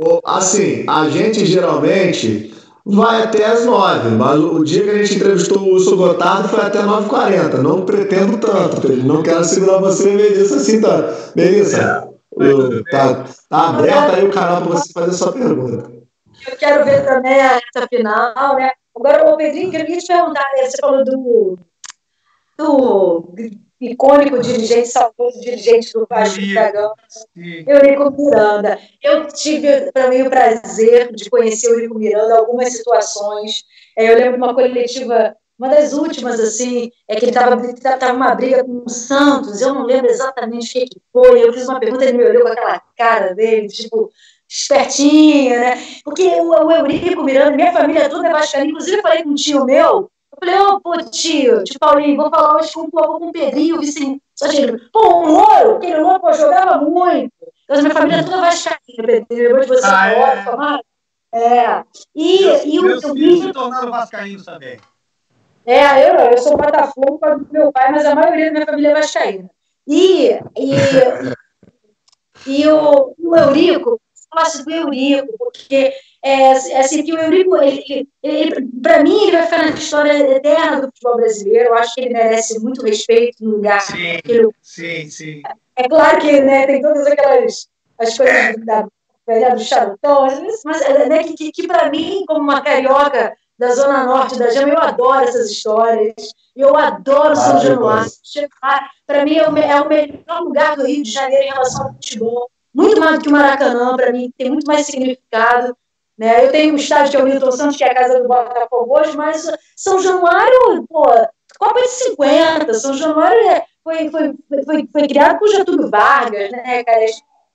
Oh, assim, a gente geralmente vai até as nove, mas o dia que a gente entrevistou o Urso Gotardo foi até 9h40. Não pretendo tanto, Pedro. Não quero segurar você, Melissa, assim tanto. Melissa, tá, tá aberto aí o canal para você fazer a sua pergunta. Eu quero ver também essa final, né? Agora, o Pedrinho, queria te perguntar, né? você falou do, do icônico dirigente, saudoso dirigente do Vasco da Gama, Eurico Miranda. Eu tive também o prazer de conhecer o Eurico Miranda em algumas situações. É, eu lembro de uma coletiva, uma das últimas, assim, é que ele estava uma briga com o Santos, eu não lembro exatamente o que, que foi. Eu fiz uma pergunta, ele me olhou com aquela cara dele, tipo, espertinha, né? Porque o, o Eurico Miranda, minha família toda é vascaína, inclusive eu falei com um tio meu, eu falei, ô, pô, tio, tio Paulinho, vou falar hoje com, com, com o Pedrinho, Vicente. Só que pô, o Moro, aquele Moro, pô, jogava muito. Então, minha família toda vascaína, Pedrinho, depois de você ah, é. falar. É. E, meus, e o meus filhos se tornaram vascaínos também. É, eu não, eu sou Botafogo para meu pai, mas a maioria da minha família é vascaína. E, e, e o, o Eurico, falasse do Eurico, porque é, é, assim, que o Eurico, ele, ele, para mim, ele vai ficar na história eterna do futebol brasileiro. Eu acho que ele merece muito respeito no lugar. Sim, ele, sim, sim. É claro que né, tem todas aquelas as coisas é. da velha do charutão, mas né, que, que, que para mim, como uma carioca da Zona Norte da Gema, eu adoro essas histórias. Eu adoro São Januário. Para mim, é o, é o melhor lugar do Rio de Janeiro em relação ao futebol. Muito mais do que o Maracanã, para mim, tem muito mais significado. Né? Eu tenho um estádio que é o Milton Santos, que é a casa do Botafogo hoje, mas São Januário, pô, Copa de 50, São Januário é, foi, foi, foi, foi, criado por Getúlio Vargas, né, cara?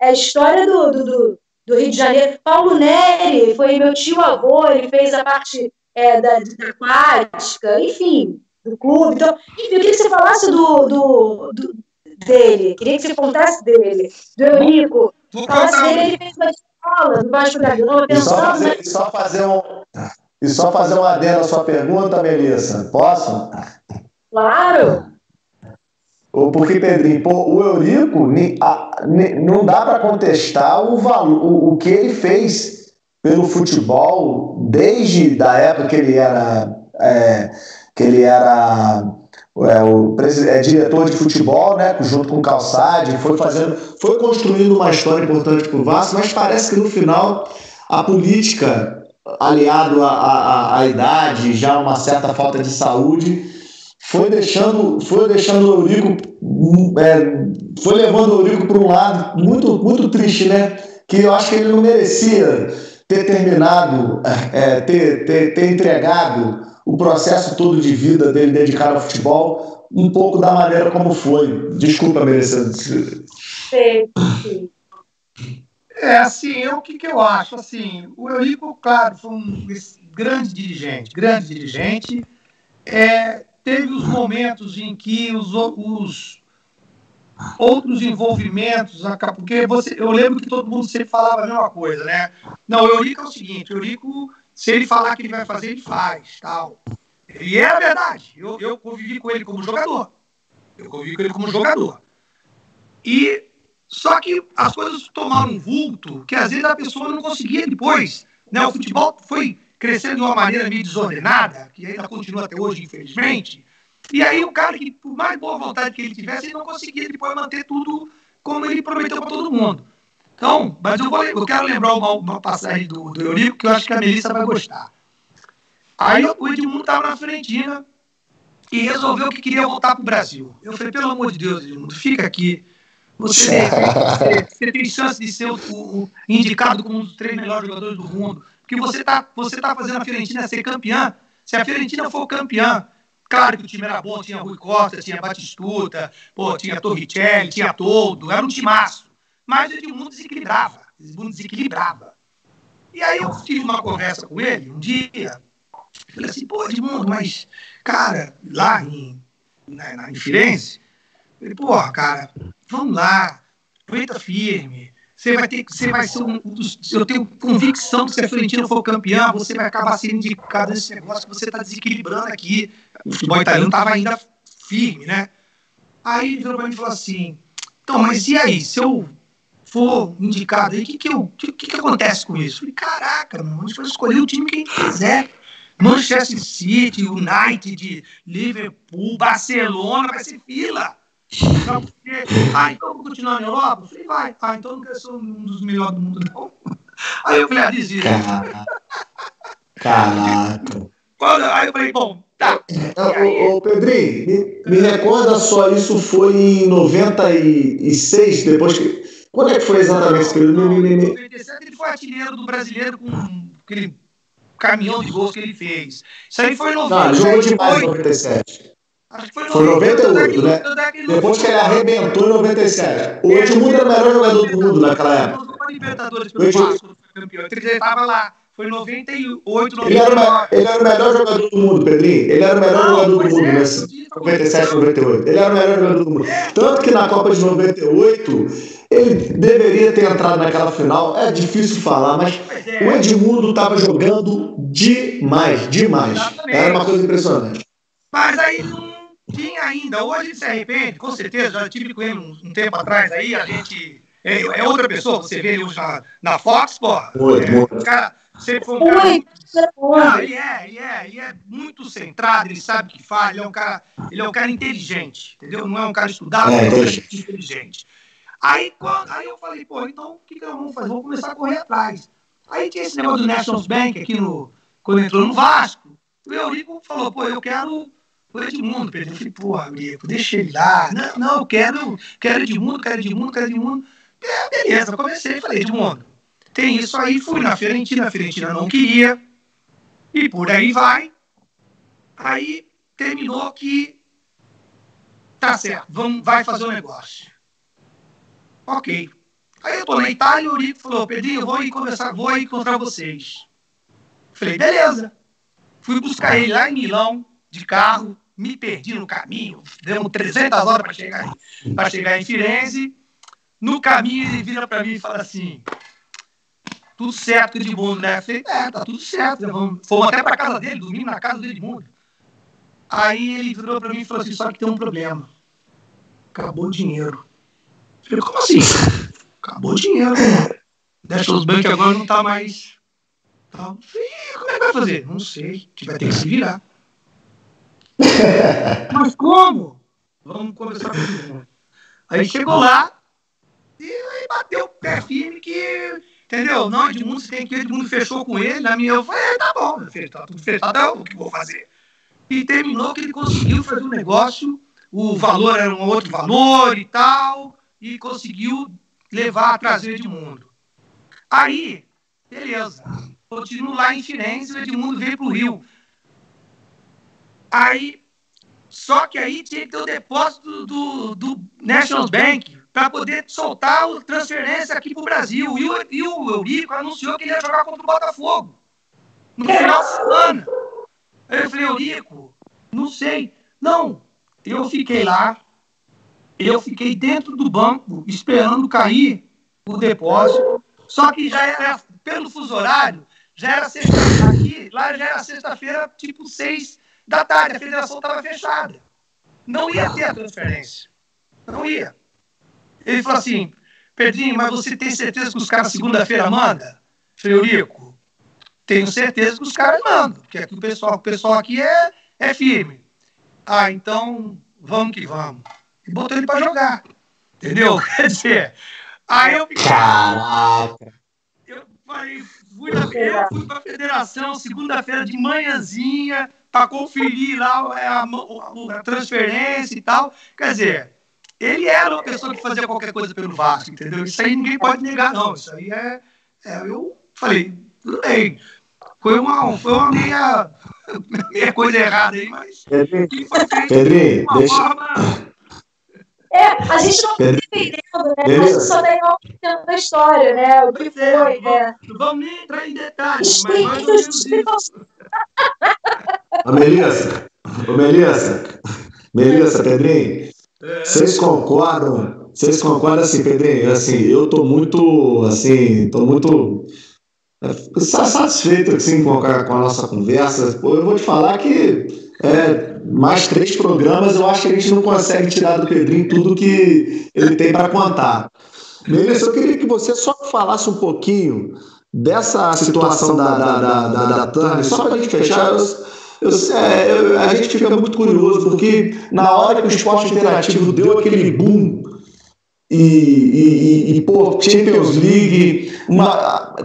É a história do, do, do, Rio de Janeiro. Paulo Neri foi meu tio-avô, ele fez a parte é, da, da aquática, enfim, do clube. Então, enfim, eu queria que você falasse do, do, do dele, queria que você contasse dele, do Eurico. Falasse dele, ele fez uma escola, debaixo da grama, pensando... E só fazer, e só fazer um... E só fazer um adendo à sua pergunta, Melissa. Posso? Claro! Porque, Pedrinho, pô, o Eurico não dá para contestar o, valor, o, o que ele fez pelo futebol desde da época que ele era é, que ele era é, o é, diretor de futebol, né, junto com o Calçade, foi fazendo, foi construindo uma história importante para o Vasco, mas parece que no final a política, aliado à idade, já uma certa falta de saúde, foi deixando, foi deixando o Eurico, é, foi levando o Eurico para um lado muito, muito triste, né? Que eu acho que ele não merecia ter terminado, é, ter, ter, ter entregado o processo todo de vida dele dedicado ao futebol, um pouco da maneira como foi. Desculpa, Melissa. É, assim, o que, que eu acho? Assim, o Eurico, claro, foi um grande dirigente, grande dirigente. É, teve os momentos em que os, os outros envolvimentos, porque você, eu lembro que todo mundo sempre falava a mesma coisa, né? Não, o Eurico é o seguinte, o Eurico se ele falar que ele vai fazer, ele faz, tal. E é a verdade. Eu, eu convivi com ele como jogador. Eu convivi com ele como jogador. E só que as coisas tomaram um vulto que às vezes a pessoa não conseguia depois. Né? O futebol foi crescendo de uma maneira meio desordenada, que ainda continua até hoje, infelizmente. E aí o cara que, por mais boa vontade que ele tivesse, ele não conseguia depois manter tudo como ele prometeu para todo mundo. Então, mas eu, vou, eu quero lembrar uma, uma passagem do, do Eurico que eu acho que a Melissa vai gostar. Aí o Edmundo estava na Fiorentina e resolveu que queria voltar para o Brasil. Eu falei, pelo amor de Deus, Edmundo, fica aqui. Você, você, você tem chance de ser o, o, indicado como um dos três melhores jogadores do mundo. Porque você está você tá fazendo a Fiorentina ser campeã. Se a Fiorentina for campeã, claro que o time era bom, tinha Rui Costa, tinha Batistuta, pô, tinha Torricelli, tinha Toldo, era um timaço. Mas o Edmundo desequilibrava, Edmundo desequilibrava. E aí eu tive uma conversa com ele um dia, falei assim, pô, Edmundo, mas, cara, lá em, na, na, em Firenze, falei, porra, cara, vamos lá, aguenta firme, você vai ter você vai ser um dos, eu tenho convicção que se a Fiorentina for campeã, você vai acabar sendo indicado nesse negócio que você está desequilibrando aqui. O futebol italiano estava ainda firme, né? Aí ele virou para mim e falou assim: então, mas e aí, se eu for indicado aí, o que que, que, que, acontece com isso? Eu falei, caraca, mano, a gente vai escolher o time que a gente quiser. Manchester City, United, Liverpool, Barcelona, vai ser fila. Ah, então eu vou continuar na Europa? Eu falei, vai. Ah, então eu não quero ser um dos melhores do mundo, não. Aí eu falei, ah, desisto. Caraca. Aí eu falei, bom, tá. Ô, ô Pedrinho, me, me, recorda só, isso foi em 96, depois que. Quando é que foi exatamente esse período? Em 97 ele foi artilheiro do brasileiro com aquele caminhão de gols que ele fez. Isso aí foi em 97. Não, jogou demais em 97. Acho que foi, foi 98, né? Depois que ele arrebentou em 97. O Edmundo era o melhor jogador do mundo naquela época. O Edmundo Ele estava lá. Foi 98, 99. Ele era, ele era o melhor jogador do mundo, Pedrinho. Ele era o melhor não, jogador do mundo é, nesse 97, 98. Ele era o melhor jogador do mundo. Tanto que na Copa de 98, ele deveria ter entrado naquela final. É difícil falar, mas é. o Edmundo estava jogando demais, demais. Era uma coisa impressionante. Mas aí não tinha ainda, hoje se arrepende, com certeza, já tive com ele um, um tempo atrás aí, a gente. É, é, outra pessoa, você vê ele hoje na, na Fox, pô. Muito, é, O cara sempre foi um cara. Muito, não, ele é, ele é, ele é muito centrado, ele sabe o que faz, ele é um cara, ele é um cara inteligente, entendeu? Não é um cara estudado, é, mas é inteligente. Aí, quando, aí eu falei, pô, então o que, que nós vamos fazer? Vamos começar a correr atrás. Aí tinha esse negócio do National Bank aqui no. Quando entrou no Vasco, o Eurico falou, pô, eu quero o Edmundo, Pedro. Eu falei, porra, amigo, deixa ele lá. Não, não, eu quero, quero Edmundo, quero Edmundo, quero Edmundo. É, beleza, comecei, falei, Edmundo, tem isso aí, fui na Fiorentina, a Fiorentina não queria, e por aí vai. Aí terminou que tá certo, vamos, vai fazer o negócio. Ok. Aí eu tô na Itália, o Eurico falou, Pedrinho, eu vou ir conversar, vou ir encontrar vocês. Falei, beleza. Fui buscar ele lá em Milão, de carro, me perdi no caminho, demos 300 horas para chegar, pra chegar em Firenze. No caminho, ele vira para mim e fala assim: tudo certo de mundo, né? Falei, é, tá tudo certo. Né? Vamos... Fomos até para casa dele, dormimos na casa dele de mundo. Aí ele virou para mim e falou assim: só que tem um problema. Acabou o dinheiro. Falei, como assim? Acabou o dinheiro. Deixa os bancos agora não tá mais. Tá. Falei, como é que vai fazer? Não sei. A gente vai ter que se virar. Mas como? Vamos conversar com ele. Aí chegou lá e aí bateu o pé firme que, entendeu? Não, Edmundo, você tem que ir, Edmundo fechou com ele. Na minha, eu falei, é, tá bom, meu filho, tá tudo fechado, é o que vou fazer. E terminou que ele conseguiu fazer um negócio, o valor era um outro valor e tal, e conseguiu levar a trazer Edmundo. Aí, beleza, continuo lá em Firenze, o Edmundo veio para o Rio. Aí, só que aí tinha que ter o depósito do, do National Bank para poder soltar a transferência aqui para o Brasil. E o, e o Eurico anunciou que ele ia jogar contra o Botafogo no final de semana. Aí eu falei, Eurico, não sei. Não, eu fiquei lá, eu fiquei dentro do banco esperando cair o depósito. Só que já era, pelo fuso horário, já era sexta-feira aqui, lá já era sexta-feira, tipo seis da tarde, a federação estava fechada. Não ia ter a transferência. Não ia. Ele falou assim, Pedrinho, mas você tem certeza que os caras segunda-feira mandam? Eurico, tenho certeza que os caras mandam, porque aqui o pessoal, o pessoal aqui é, é firme. Ah, então vamos que vamos. E botou ele para jogar. Entendeu? Quer dizer, aí eu. Caraca! Eu falei, fui, na, eu fui para a federação segunda-feira de manhãzinha para conferir lá é, a, a, a, transferência e tal. Quer dizer, ele era uma pessoa que fazia qualquer coisa pelo Vasco, entendeu? Isso aí ninguém pode negar, não. Isso aí é. é eu falei, tudo bem. foi uma, foi uma meia, meia coisa errada aí, mas. Pedrinho, deixa. Forma... É, a gente não está entendendo, né? A gente só está entendendo a história, né? O que foi, né? Não vamos nem entrar em detalhes, mas mais ou menos isso. Ô, Melissa, ô, Melissa, Melissa, Pedrinho, é. vocês concordam? Vocês concordam assim, Pedrinho? Assim, eu tô muito, assim, tô muito é, satisfeito assim, com, a, com a nossa conversa. Eu vou te falar que é, mais três programas eu acho que a gente não consegue tirar do Pedrinho tudo que ele tem para contar. Melissa, eu queria que você só falasse um pouquinho dessa situação da, da, da, da, da Turner, só para a gente fechar. Eu, eu, é, a gente fica muito curioso, porque na hora que o esporte interativo deu aquele boom e, e, e, pô, Champions League, uma,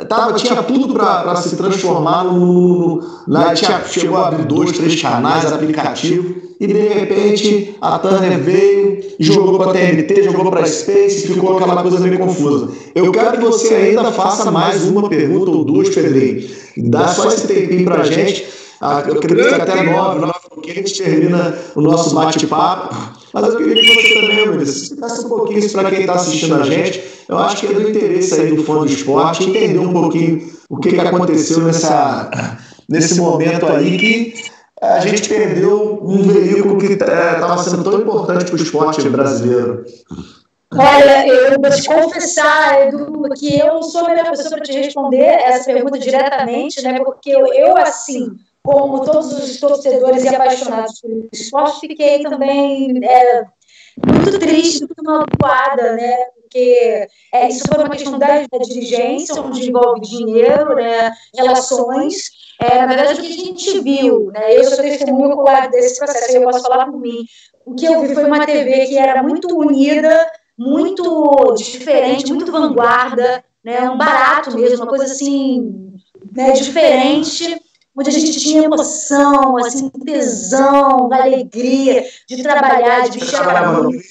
tava, tinha tudo para se transformar no. Lá tinha, chegou a abrir dois, três canais, aplicativo, e de repente a Turner veio, jogou para a TNT, jogou para a Space, ficou aquela coisa meio confusa. Eu quero que você ainda faça mais uma pergunta ou duas, Pedrinho. Dá só esse tempinho para a gente. Ah, eu acredito que até nove, nove a gente termina o nosso bate-papo. Mas eu queria que você também, Melissa, explicasse um pouquinho isso para quem está assistindo a gente. Eu acho que é do interesse aí do fã do esporte entender um pouquinho o que, que aconteceu nessa, nesse momento aí que a gente perdeu um veículo que estava é, sendo tão importante para o esporte brasileiro. Olha, eu vou te confessar, Edu, que eu não sou a melhor pessoa para te responder essa pergunta diretamente, né? Porque eu, eu assim, como todos os torcedores e apaixonados por esporte, fiquei também é, muito triste, muito magoada, né? Porque é, isso foi uma questão da, da dirigência, onde envolve dinheiro, né, relações. É, na verdade, o que a gente viu, né, eu sou testemunho ocular desse processo, eu posso falar por mim. O que eu vi foi uma TV que era muito unida, muito diferente, muito vanguarda, né, um barato mesmo, uma coisa assim, né, diferente onde a gente tinha emoção, assim, tesão, alegria de trabalhar, de vestir a camisa.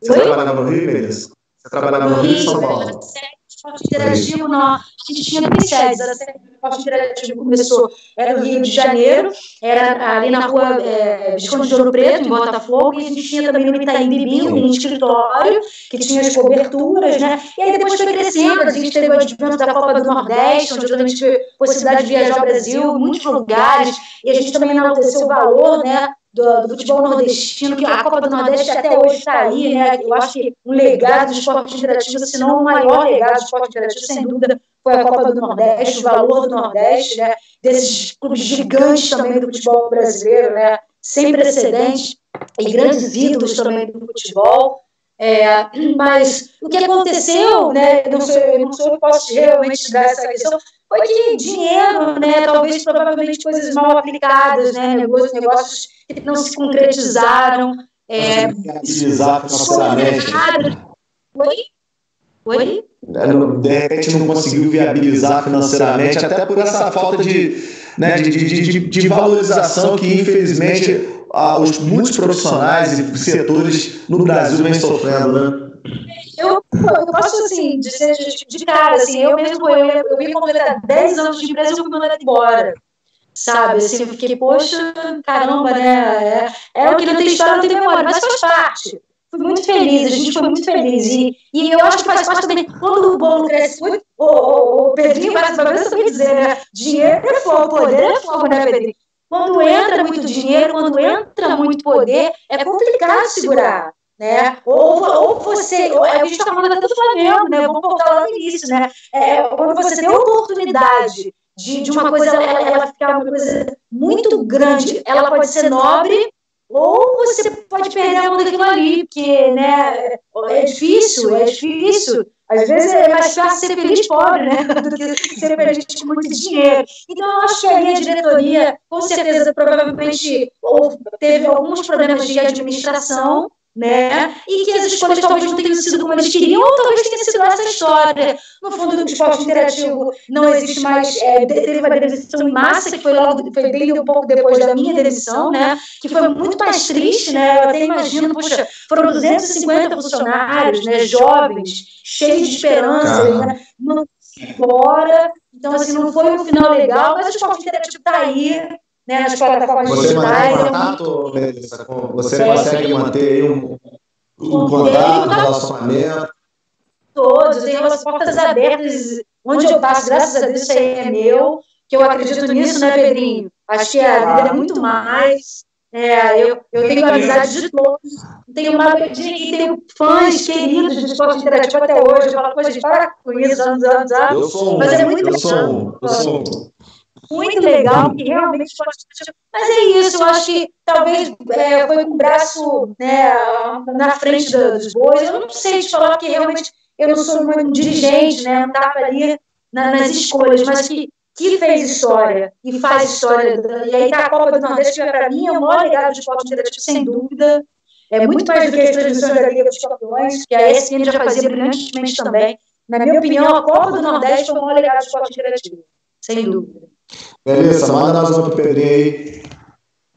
Você trabalhava no Rio, Melissa? Você trabalhava no Rio, São Paulo? interativo, não. A gente tinha sedes. A sede do esporte interativo começou, era no Rio de Janeiro, era ali na rua é, Visconde de Ouro Preto, em Botafogo, e a gente tinha também no Itaim Bibi, um escritório, que tinha as coberturas, né? E aí depois foi crescendo, a gente teve o advento da Copa do Nordeste, onde a gente teve possibilidade de viajar ao Brasil, muitos lugares, e a gente também enalteceu o valor, né? do, do, futebol nordestino, que a Copa do Nordeste até hoje está aí, né? Eu acho que um legado do esporte interativo, se não o maior legado do esporte interativo, sem dúvida, foi a Copa do Nordeste, o valor do Nordeste, né? Desses clubes gigantes também do futebol brasileiro, né? Sem precedentes, e grandes ídolos também do futebol. É, mas o que aconteceu, né, não sei, não sei eu posso realmente dar essa questão, foi que dinheiro, né, talvez provavelmente coisas mal aplicadas, né, negócios, negócios que não se concretizaram. É, financeiramente. Oi? Oi? É, de repente não conseguiu viabilizar financeiramente, até por essa falta de, né, de, de, de, valorização que, infelizmente, os muitos profissionais e setores no Brasil vêm sofrendo, né? Eu, eu posso, assim, dizer de, cara, assim, eu mesmo, eu, eu ia completar 10 anos de empresa e eu fui embora sabe? Assim, eu fiquei, poxa, caramba, né? É, é o que não tem história, não tem memória, mas faz parte. Fui muito feliz, a gente foi muito feliz. E, e eu acho que faz parte também, quando o bolo cresce muito, o, o, o Pedrinho vai saber dizer, né? Dinheiro é fogo, poder é fogo, né, Pedrinho? Quando entra muito dinheiro, quando entra muito poder, é complicado segurar. Né? Ou, ou você, ou, a gente está falando até do Flamengo, né? Vamos voltar lá no início, né? É, quando você tem oportunidade de, de uma coisa ela, ela ficar uma coisa muito grande, ela pode ser nobre, ou você pode perder a mão daquilo ali, porque né, é difícil, é difícil. Às vezes é mais fácil ser feliz pobre, né? Do que ser feliz com muito dinheiro. Então, eu acho que a minha diretoria, com certeza, provavelmente, teve alguns problemas de administração, né? E que as escolhas talvez não tenham sido como eles queriam, ou talvez tenha sido essa história. No fundo, do esporte interativo não existe mais, é, teve uma demissão em massa, que foi logo, foi bem um pouco depois da minha demissão, né? Que foi muito mais triste, né? Eu até imagino, puxa, foram 250 funcionários, né? Jovens, cheios de esperança, né? Não embora, Então, assim, não foi um final legal, mas o esporte interativo está aí, né, nas plataformas você digitais. Mantém contato, você consegue manter um, um contato, um relacionamento? Todos, tem as portas abertas, onde eu passo, graças a Deus, isso aí é meu, que eu acredito nisso, né, Pedrinho? Acho que a vida é muito mais. É, eu, eu tenho amizade de todos, tenho uma e tenho fãs queridos de esporte interativo até hoje. Eu falo, pô, gente, para com isso, anos, anos, anos. Eu sou, Mas é muito eu sou, eu sou. Muito legal, que realmente esporte interativo. Mas é isso, eu acho que talvez é, foi com o braço né, na frente dos bois. Eu não sei te falar que realmente eu não sou um dirigente, né, não estava ali na, nas escolhas, mas que que fez história e faz história. E aí tá a Copa do Nordeste, que para mim é o maior legado do esporte interativo, sem dúvida. É muito mais do que as transmissões da Liga dos Campeões, que a ESPN já fazia brilhantemente também. Na minha opinião, a Copa do Nordeste foi o maior legado do esporte interativo, sem dúvida. Beleza, manda mais uma pro Pedrinho aí.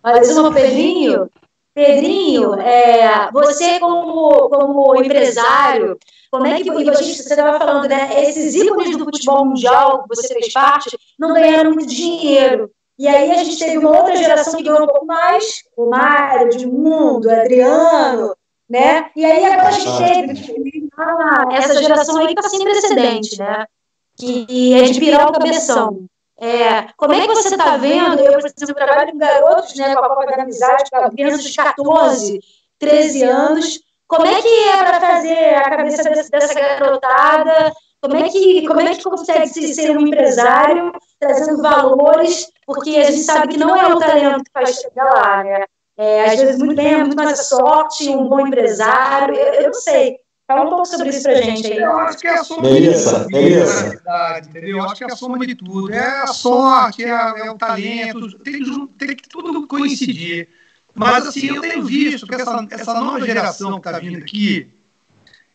Mais uma, Pedrinho? Pedrinho, é, você como, como empresário, como é que e você estava falando, né? Esses ícones do futebol mundial que você fez parte não ganharam muito dinheiro. E aí a gente teve uma outra geração que ganhou um pouco mais, o Mário, o Edmundo, o Adriano, né? E aí agora a gente teve essa geração aí que está sem precedente, né? Que é de pirar o cabeção. É, como é que você está vendo? Eu, por exemplo, trabalho com garotos, né, com a Copa da Amizade, com crianças de 14, 13 anos. Como é que é para fazer a cabeça dessa, dessa garotada? Como é que como é que consegue -se ser um empresário trazendo valores? Porque a gente sabe que não é o talento que faz chegar lá, né? É, às vezes muito bem, é muito mais a sorte, um bom empresário. Eu, eu não sei. Fala um pouco sobre isso pra gente aí. Eu acho que é a soma Beleza, de tudo. beleza. verdade, entendeu? Eu acho que é a soma de tudo. É a sorte, é, a- é o talento, tem, que tem que tudo coincidir. Mas, assim, eu tenho visto que essa, essa nova geração que está vindo aqui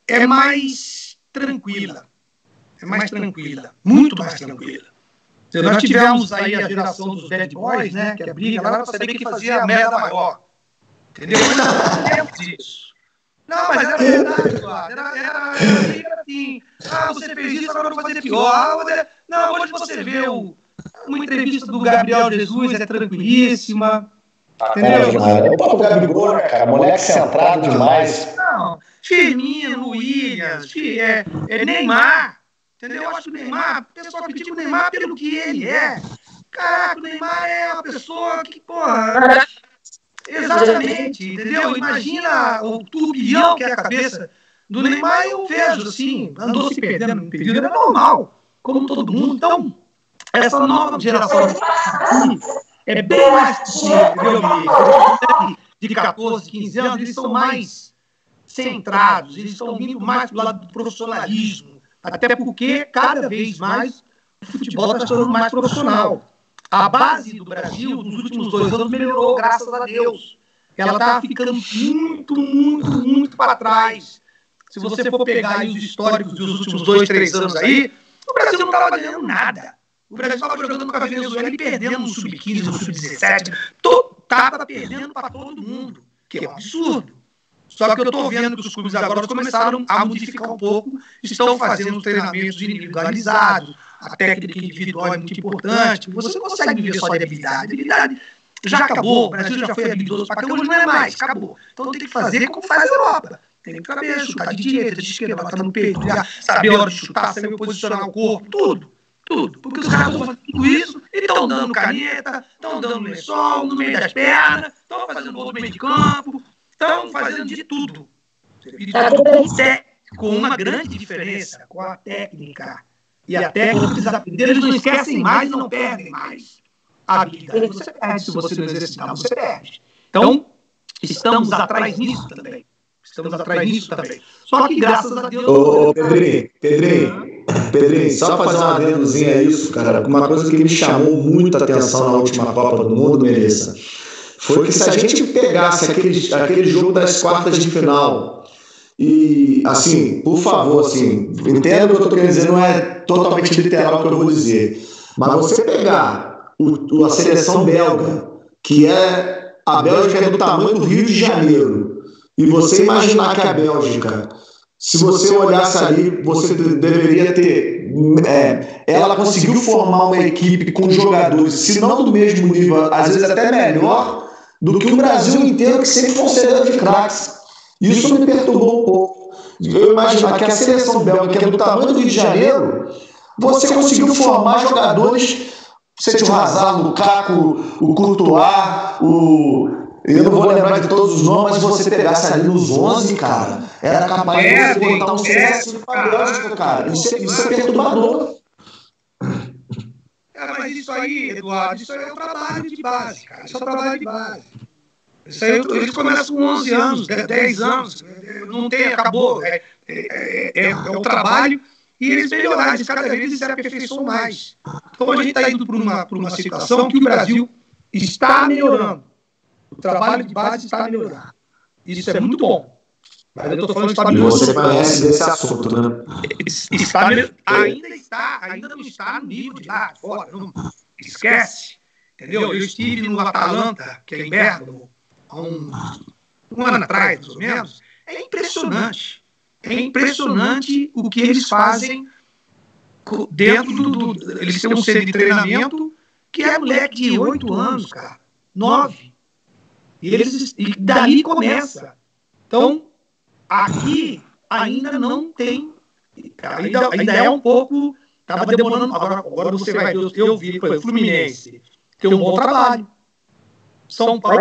é mais tranquila. É mais tranquila. Muito mais tranquila. Se nós tivemos aí a geração dos bad boys, né? Que é a briga lá para saber quem fazia a merda maior. Entendeu? Não temos isso. Não, mas era verdade, Eduardo. Era, era, era, era assim. Ah, você fez isso, agora eu vou fazer pior. Ah, você- Não, hoje você vê o- uma entrevista do Gabriel Jesus, é tranquilíssima. Entendeu? Cara, o papo Gabigol, cara? Moleque centrado demais. Não, Firmino, Williams, é, é Neymar. Entendeu? Eu acho que o Neymar, o pessoal critica o Neymar pelo que ele é. Caraca, o Neymar é uma pessoa que, porra. Exatamente, entendeu? Imagina o turbilhão que é a cabeça do Neymar, eu vejo assim, andou se perdendo no período, era normal, como todo mundo. Então, essa nova geração é bem mais entendeu? De 14, 15 anos, eles são mais centrados, eles estão vindo mais para o lado do profissionalismo, até porque cada vez mais o futebol está se tornando mais profissional. A base do Brasil, nos últimos dois anos, melhorou, graças a Deus. Ela está ficando muito, muito, muito para trás. Se você for pegar os históricos dos últimos dois, três anos aí, o Brasil não estava ganhando nada. O Brasil estava jogando com a Venezuela e perdendo no Sub-15, no Sub-17. Estava perdendo para todo mundo, que é um absurdo. Só que eu estou vendo que os clubes agora começaram a modificar um pouco, estão fazendo treinamentos individualizados, a técnica individual é muito importante, você não consegue viver só de habilidade. Habilidade já acabou, o Brasil já foi habilidoso para hoje não é mais, acabou. Então tem que fazer como faz a Europa. Tem que saber chutar de direita, de esquerda, bater no peito, saber a hora de chutar, saber posicionar o corpo, tudo. Tudo. Porque os caras estão fazendo tudo isso e estão dando caneta, estão dando lençol no meio das pernas, estão fazendo gol no meio de campo, estão fazendo de tudo. E tudo é com uma grande diferença, com a técnica. E a técnica eles eles não esquecem mais e não perdem mais. A habilidade você perde se você não exercitar, você perde. Então, estamos atrás nisso também. Estamos atrás nisso também. Só que graças a Deus. Ô, ô Pedrinho, Pedrinho, Pedrinho, só fazer uma adendozinha a isso, cara. Uma coisa que me chamou muita atenção na última Copa do Mundo, Melissa, foi que se a gente pegasse aquele, aquele jogo das quartas de final e, assim, por favor, assim, entenda o que eu estou querendo dizer, não é totalmente literal o que eu vou dizer, mas você pegar o, o, a seleção belga, que é a Bélgica é do tamanho do Rio de Janeiro, e você imaginar que a Bélgica, se você olhasse ali, você deveria ter é, ela conseguiu formar uma equipe com jogadores, se não do mesmo nível, às vezes até melhor, do que o Brasil inteiro, que sempre foi um de craques. Isso me perturbou um pouco. Eu imaginar que a seleção belga, que é do tamanho do Rio de Janeiro, você conseguiu formar jogadores, você tinha o Hazard, o Lukaku, o Courtois, o eu não vou lembrar de todos os nomes, mas você pegasse ali nos 11, cara, era capaz de você botar um CS fantástico, cara. Isso, é, isso é perturbador. Cara, mas isso aí, Eduardo, isso aí é um trabalho de base, cara. Isso é um trabalho de base. Isso aí, eles começam com 11 anos, 10 anos, não tem, acabou. É, é, é, é o trabalho e eles melhoraram, eles cada vez eles se aperfeiçoam mais. Então a gente está indo para uma, uma situação que o Brasil está melhorando. O trabalho de base está melhorando. Isso é muito bom. Mas eu estou falando de estabilidade. Você conhece desse assunto, né? Está, ainda está, ainda não está no nível de lá, fora. Não, esquece. Entendeu? Eu estive no Atalanta, que é em Bergamo, há um, um ano atrás, mais ou menos. É impressionante. É impressionante o que eles fazem dentro do. do eles têm um centro de treinamento que é moleque de oito anos, cara. Nove. E, eles, e dali começa. Então, aqui ainda não tem. Ainda, ainda é um pouco. Estava demorando. Agora, agora você vai ver. Eu vi, por exemplo, Fluminense. Tem um bom trabalho. São Paulo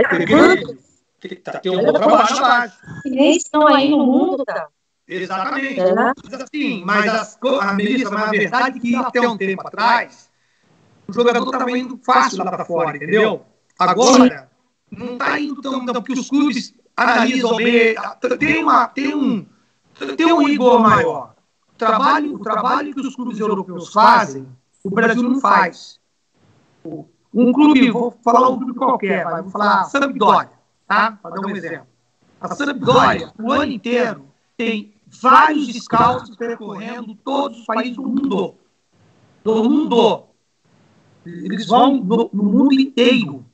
tem, tem um bom trabalho. Eles estão aí no mundo, tá? Exatamente. É. Mas assim, mas as, a Melissa, mas a verdade é que até um tempo atrás, o jogador estava indo fácil lá para fora, entendeu? Agora, não está indo tão, tão, porque os clubes analisam bem, tem, uma, tem, um, tem um rigor maior. O trabalho, o trabalho que os clubes europeus fazem, o Brasil não faz. Um clube, vou falar um clube qualquer, vou falar Sampdoria, tá? Para dar um exemplo. A Sampdoria, o ano inteiro, tem vários scouts percorrendo todos os países do mundo. Do mundo. Eles vão no, no mundo inteiro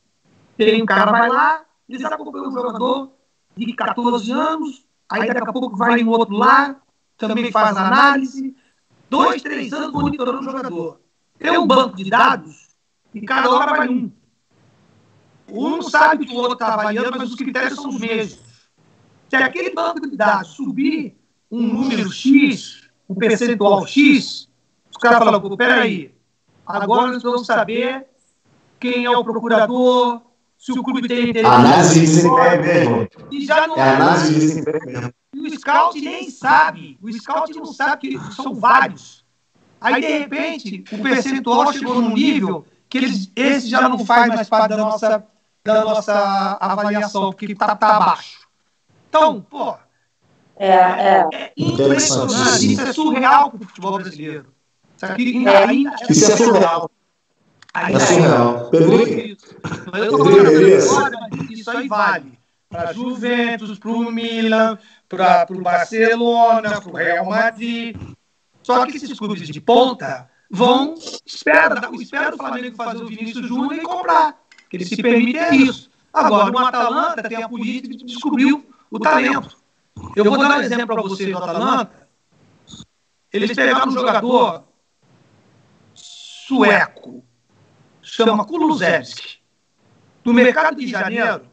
tem um cara vai lá, eles acompanham um jogador de 14 anos, aí daqui a pouco vai um outro lá, também faz análise, dois, três anos monitorando o jogador. Tem um banco de dados e cada hora vai um. Um sabe que o outro está avaliando, mas os critérios são os mesmos. Se aquele banco de dados subir um número X, um percentual X, os caras falam, peraí, agora nós vamos saber quem é o procurador, se o clube tem interesse. Análise de desempenho mesmo. E já não é análise de desempenho mesmo. E o scout nem sabe. O scout não sabe que são vários. Aí, de repente, o percentual chegou num nível que eles, esse já não faz mais parte da nossa, da nossa avaliação, porque está tá abaixo. Então, pô. É, é. é impressionante. Isso é surreal para o futebol brasileiro. Isso, aqui, ainda, isso é surreal. Ainda é surreal. Pedrinho. Isso aí vale para Juventus, para o Milan, para o Barcelona, para o Real Madrid. Só que esses clubes de ponta vão, espera, espera o Flamengo fazer o Vinícius Júnior e comprar, que ele se permite isso. Agora, o Atalanta tem a política de descobrir o talento. Eu vou dar um exemplo para vocês do Atalanta. Eles pegaram um jogador sueco, chama Kulusevski. No mercado de janeiro,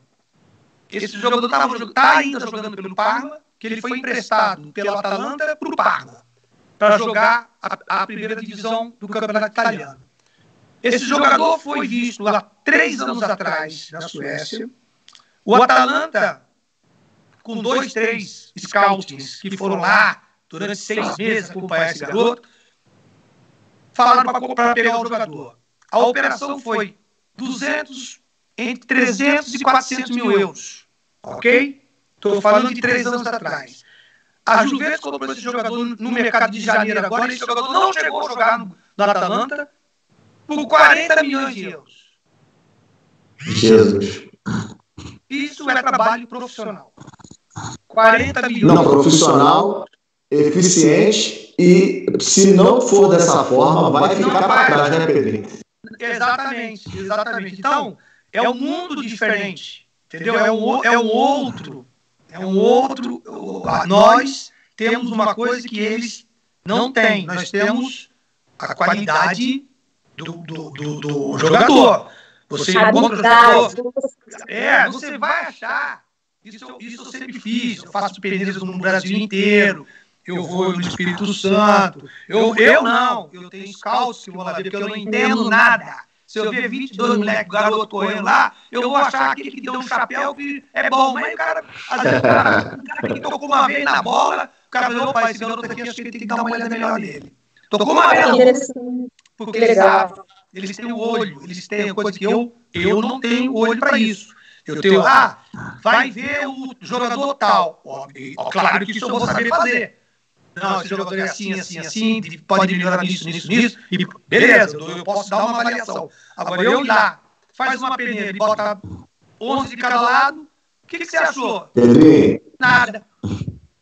esse jogador está ainda jogando pelo Parma, que ele foi emprestado pelo Atalanta para o Parma, para jogar a, a, primeira divisão do campeonato italiano. Esse jogador foi visto há três anos atrás na Suécia. O Atalanta, com dois, três scouts que foram lá durante seis meses acompanhar esse garoto, falaram para pegar o jogador. A operação foi 200, entre 300 e 400 mil euros. Ok? Estou falando de três anos atrás. A Juventus comprou esse jogador no mercado de janeiro agora. Esse jogador não chegou a jogar no, no Atalanta por 40 milhões de euros. Jesus. Isso é trabalho profissional. 40 milhões. Não, profissional, eficiente e se não for dessa forma, vai ficar para trás, né, Pedrinho? Exatamente, exatamente. Então, é um mundo diferente, entendeu? É um, é um outro, é um outro. Nós temos uma coisa que eles não têm. Nós temos a qualidade do, do, do, do jogador. Você encontra É, você vai achar. Isso, isso eu sempre fiz. Eu faço pesquisas no Brasil inteiro. Eu vou no Espírito Santo. Eu, eu não. Eu tenho scouts que vou lá ver, porque eu não entendo nada. Se eu ver 22 moleques, garoto correndo lá, eu vou achar aquele que deu um chapéu que é bom. Mas o cara, às vezes, o cara, o cara que tocou uma vez na bola, o cara falou, opa, esse garoto aqui, acho que ele tem que dar uma olhada melhor nele. Tocou uma vez porque eles sabem, eles têm o olho, eles têm coisa que eu, eu não tenho olho para isso. Eu tenho, ah, vai ver o jogador tal. Ó, claro que isso eu vou saber fazer. Não, esse jogador é assim, assim, assim, pode melhorar nisso, nisso, nisso. E beleza, eu posso dar uma avaliação. Agora eu ir lá, faz uma peneira e bota 11 de cada lado, o que, que você achou? Nada.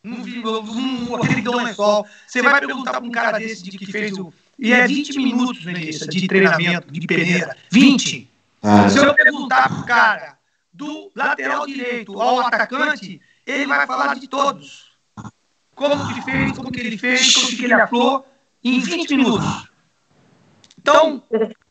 Um, um, aquele que deu um lençol. Você vai perguntar para um cara desse de que fez o. E é 20 minutos, Melissa, de treinamento, de peneira. 20. Ah. Se eu perguntar para o cara do lateral direito ao atacante, ele vai falar de todos. Como que ele fez, como que ele fez, como que ele atuou em 20 minutos. Então,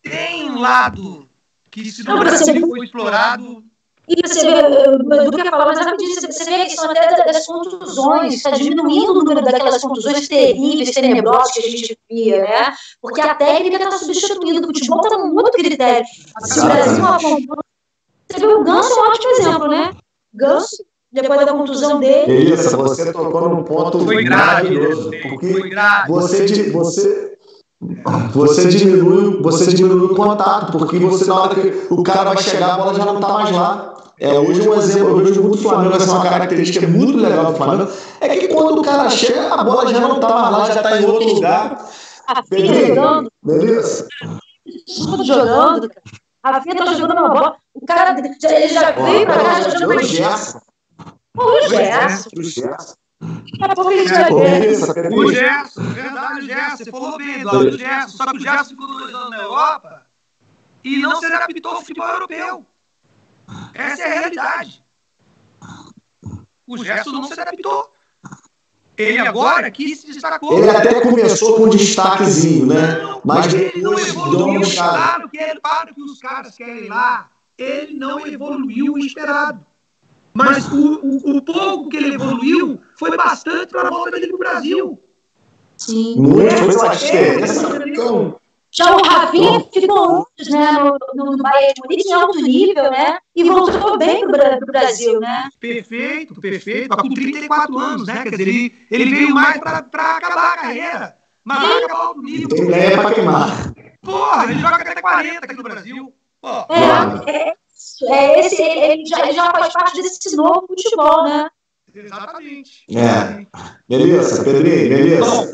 tem um lado que se no Brasil foi explorado e você vê, o Edu quer falar, mas rapidinho, você vê a questão até das contusões, está diminuindo o número daquelas contusões terríveis, tenebrosas que a gente via, né? Porque a técnica está substituindo, o futebol está com muito critério. Se o Brasil apontou. Você vê o Ganso é um ótimo exemplo, né? Ganso, depois da contusão dele. Isso, você tocou num ponto foi maravilhoso. Porque você, você, você diminui, você diminui o contato, porque você na hora que o cara vai chegar, a bola já não está mais lá. É, hoje um exemplo, eu vejo muito Flamengo, essa é uma característica muito legal do Flamengo, é que quando o cara chega, a bola já não está mais lá, já está em outro lugar. Beleza? Beleza? jogando, a Rafinha tá jogando uma bola, o cara, ele já veio pra cá, já jogando o Gerson. O Gerson. O Gerson. Daqui a pouco. O Gerson, verdade, o Gerson. Você falou bem, Eduardo, o Gerson. Só que o Gerson ficou dois anos na Europa e não se adaptou ao futebol europeu. Essa é a realidade. O Gerson não se adaptou. Ele agora aqui se destacou. Ele até começou com um destaquezinho, né? Não, mas ele não evoluiu. Claro que, ele, claro que os caras querem lá. Ele não evoluiu o esperado. Mas o, o, o pouco que ele evoluiu foi bastante para a volta dele para o Brasil. Sim. Muito, foi uma diferença. Então, já o Rafinha ficou anos né, no, no, Bayern de Munique em alto nível, né? E voltou bem para o Brasil, né? Perfeito, perfeito. Com 34 anos, né? Quer dizer, ele, ele veio mais para acabar a carreira. Mas vai acabar o nível. Ele é para queimar. Porra, ele joga até 40 aqui no Brasil. Pô. É, é, é esse, ele já, ele já faz parte desse novo futebol, né? Exatamente. É. Beleza, Pedrinho, beleza.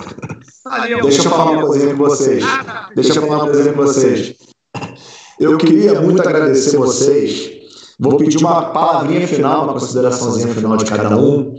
Deixa eu falar uma coisinha com vocês. Deixa eu falar uma coisinha com vocês. Eu queria muito agradecer vocês. Vou pedir uma palavrinha final, uma consideraçãozinha final de cada um.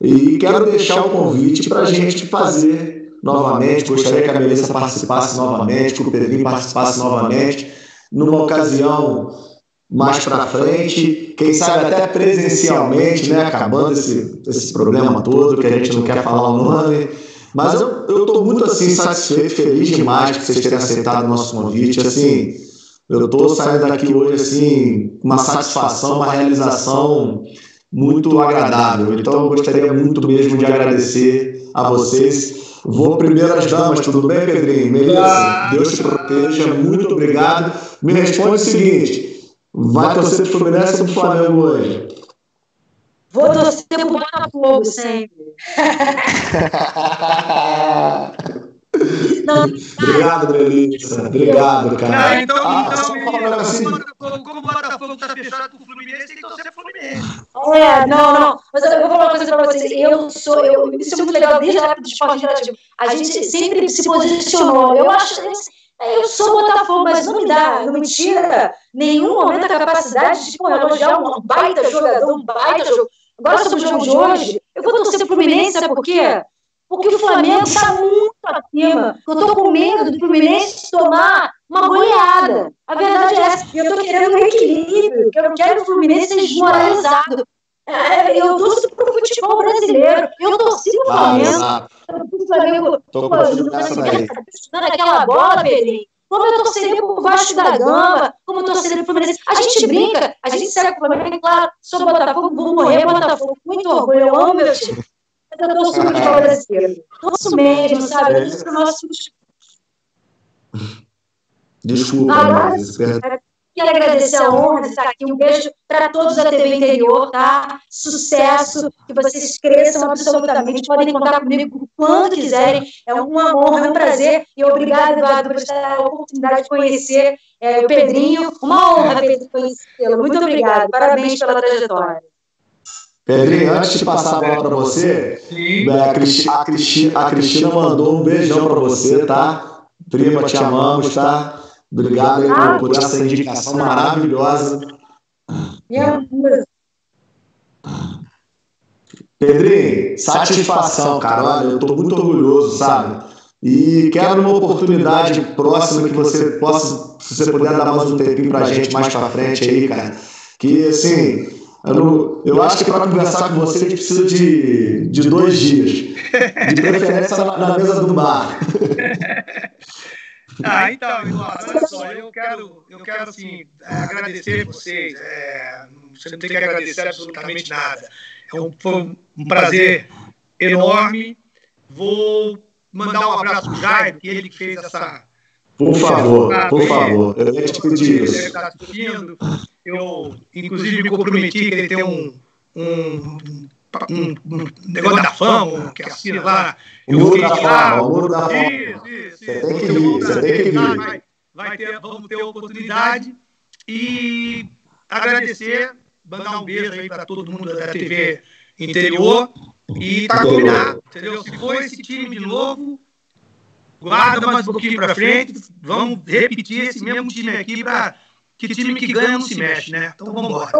E quero deixar o convite para a gente fazer novamente. Gostaria que a Melissa participasse novamente, que o Pedrinho participasse novamente, numa ocasião mais para frente, quem sabe até presencialmente, né, acabando esse, esse problema todo, que a gente não quer falar o nome. Mas eu estou muito assim satisfeito, feliz demais que vocês terem aceitado o nosso convite. Assim, eu estou saindo daqui hoje assim, uma satisfação, uma realização muito agradável. Então eu gostaria muito mesmo de agradecer a vocês. Vou primeiro às damas, tudo bem, Pedrinho? Melissa, Deus te proteja, muito obrigado. Me responde o seguinte: Vai torcer pro Fluminense ou pro Flamengo hoje? Vou torcer pro Botafogo sempre. Não, Obrigado, Melissa. Obrigado, cara. Não, então, ah, então, então assim. como o Botafogo está fechado com o Fluminense, tem que torcer Fluminense. É, não, não. Mas eu vou falar uma coisa para vocês. Eu sou, eu, isso é muito legal desde a época do esporte interativo. A gente sempre se posicionou. Eu acho eu sou Botafogo, mas não me dá, não me tira nenhum momento a capacidade de pô, elogiar um baita jogador, um baita jogo. Agora, sobre o jogo de hoje, eu vou torcer pro Fluminense, sabe por quê? Porque o Flamengo está muito acima. Eu estou com medo do Fluminense tomar uma goleada. A verdade é essa. Eu estou querendo um equilíbrio. Eu não quero que o Fluminense seja desmoralizado. É, eu torço para o futebol brasileiro. Eu torci o Flamengo. Ah, Flamengo. Tô pô, naquela bola, Pedrinho. Como eu torceria pro Vasco da Gama, como eu torceria pro Fluminense. A gente brinca, a gente segue o Flamengo, claro, sou Botafogo, vou morrer Botafogo. Muito orgulho, eu amo meu time. Mas eu torço muito futebol brasileiro. Torço mesmo, sabe? Isso é o nosso Desculpa, Agora, mas... Quero agradecer a honra de estar aqui. Um beijo para todos da TV Interior, tá? Sucesso, que vocês cresçam absolutamente. Podem contar comigo quando quiserem. É uma honra, é um prazer. E obrigado, Eduardo, por estar a oportunidade de conhecer é, o Pedrinho. Uma honra, Pedro, conhecê-lo. Muito obrigado. Parabéns pela trajetória. Pedrinho, antes de passar a bola para você, a, Cristina, a, Cristina, a Cristina mandou um beijão para você, tá? Prima, te amamos, tá? Obrigado ah, por essa indicação maravilhosa. Pedrinho, satisfação, cara. Olha, eu estou muito orgulhoso, sabe? E quero uma oportunidade próxima que você possa, se você puder dar mais um tempinho pra gente mais pra frente aí, cara. Que assim, eu, não, eu acho que para conversar com você a gente precisa de, de dois dias. De preferência na, na mesa do bar. Ah, então, Eduardo, olha só, eu quero, eu quero assim, agradecer vocês. É, você não tem que agradecer absolutamente nada. É um, foi um prazer enorme. Vou mandar um abraço para o Jairo, que ele que fez essa. Por favor, por favor, eu ia te pedir isso. Eu, inclusive, me comprometi que ele tem um, um um, um negócio da fama, que assina lá. O muro da fama, o muro da fama. Isso, isso, isso. Você tem que vir, você tem que vir. Vai, vai ter, vamos ter oportunidade e agradecer, mandar um beijo aí para todo mundo da TV interior e tá combinado, entendeu? Se for esse time de novo, guarda mais um pouquinho para frente, vamos repetir esse mesmo time aqui para que time que ganha não se mexe, né? Então vamos embora.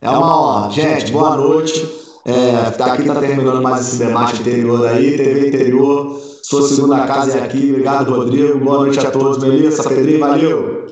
É uma honra. Gente, boa noite. É, tá aqui está terminando mais esse debate interior aí, TV Interior, sua segunda casa é aqui. Obrigado, Rodrigo. Boa noite a todos. Melissa, Pedrinho, valeu.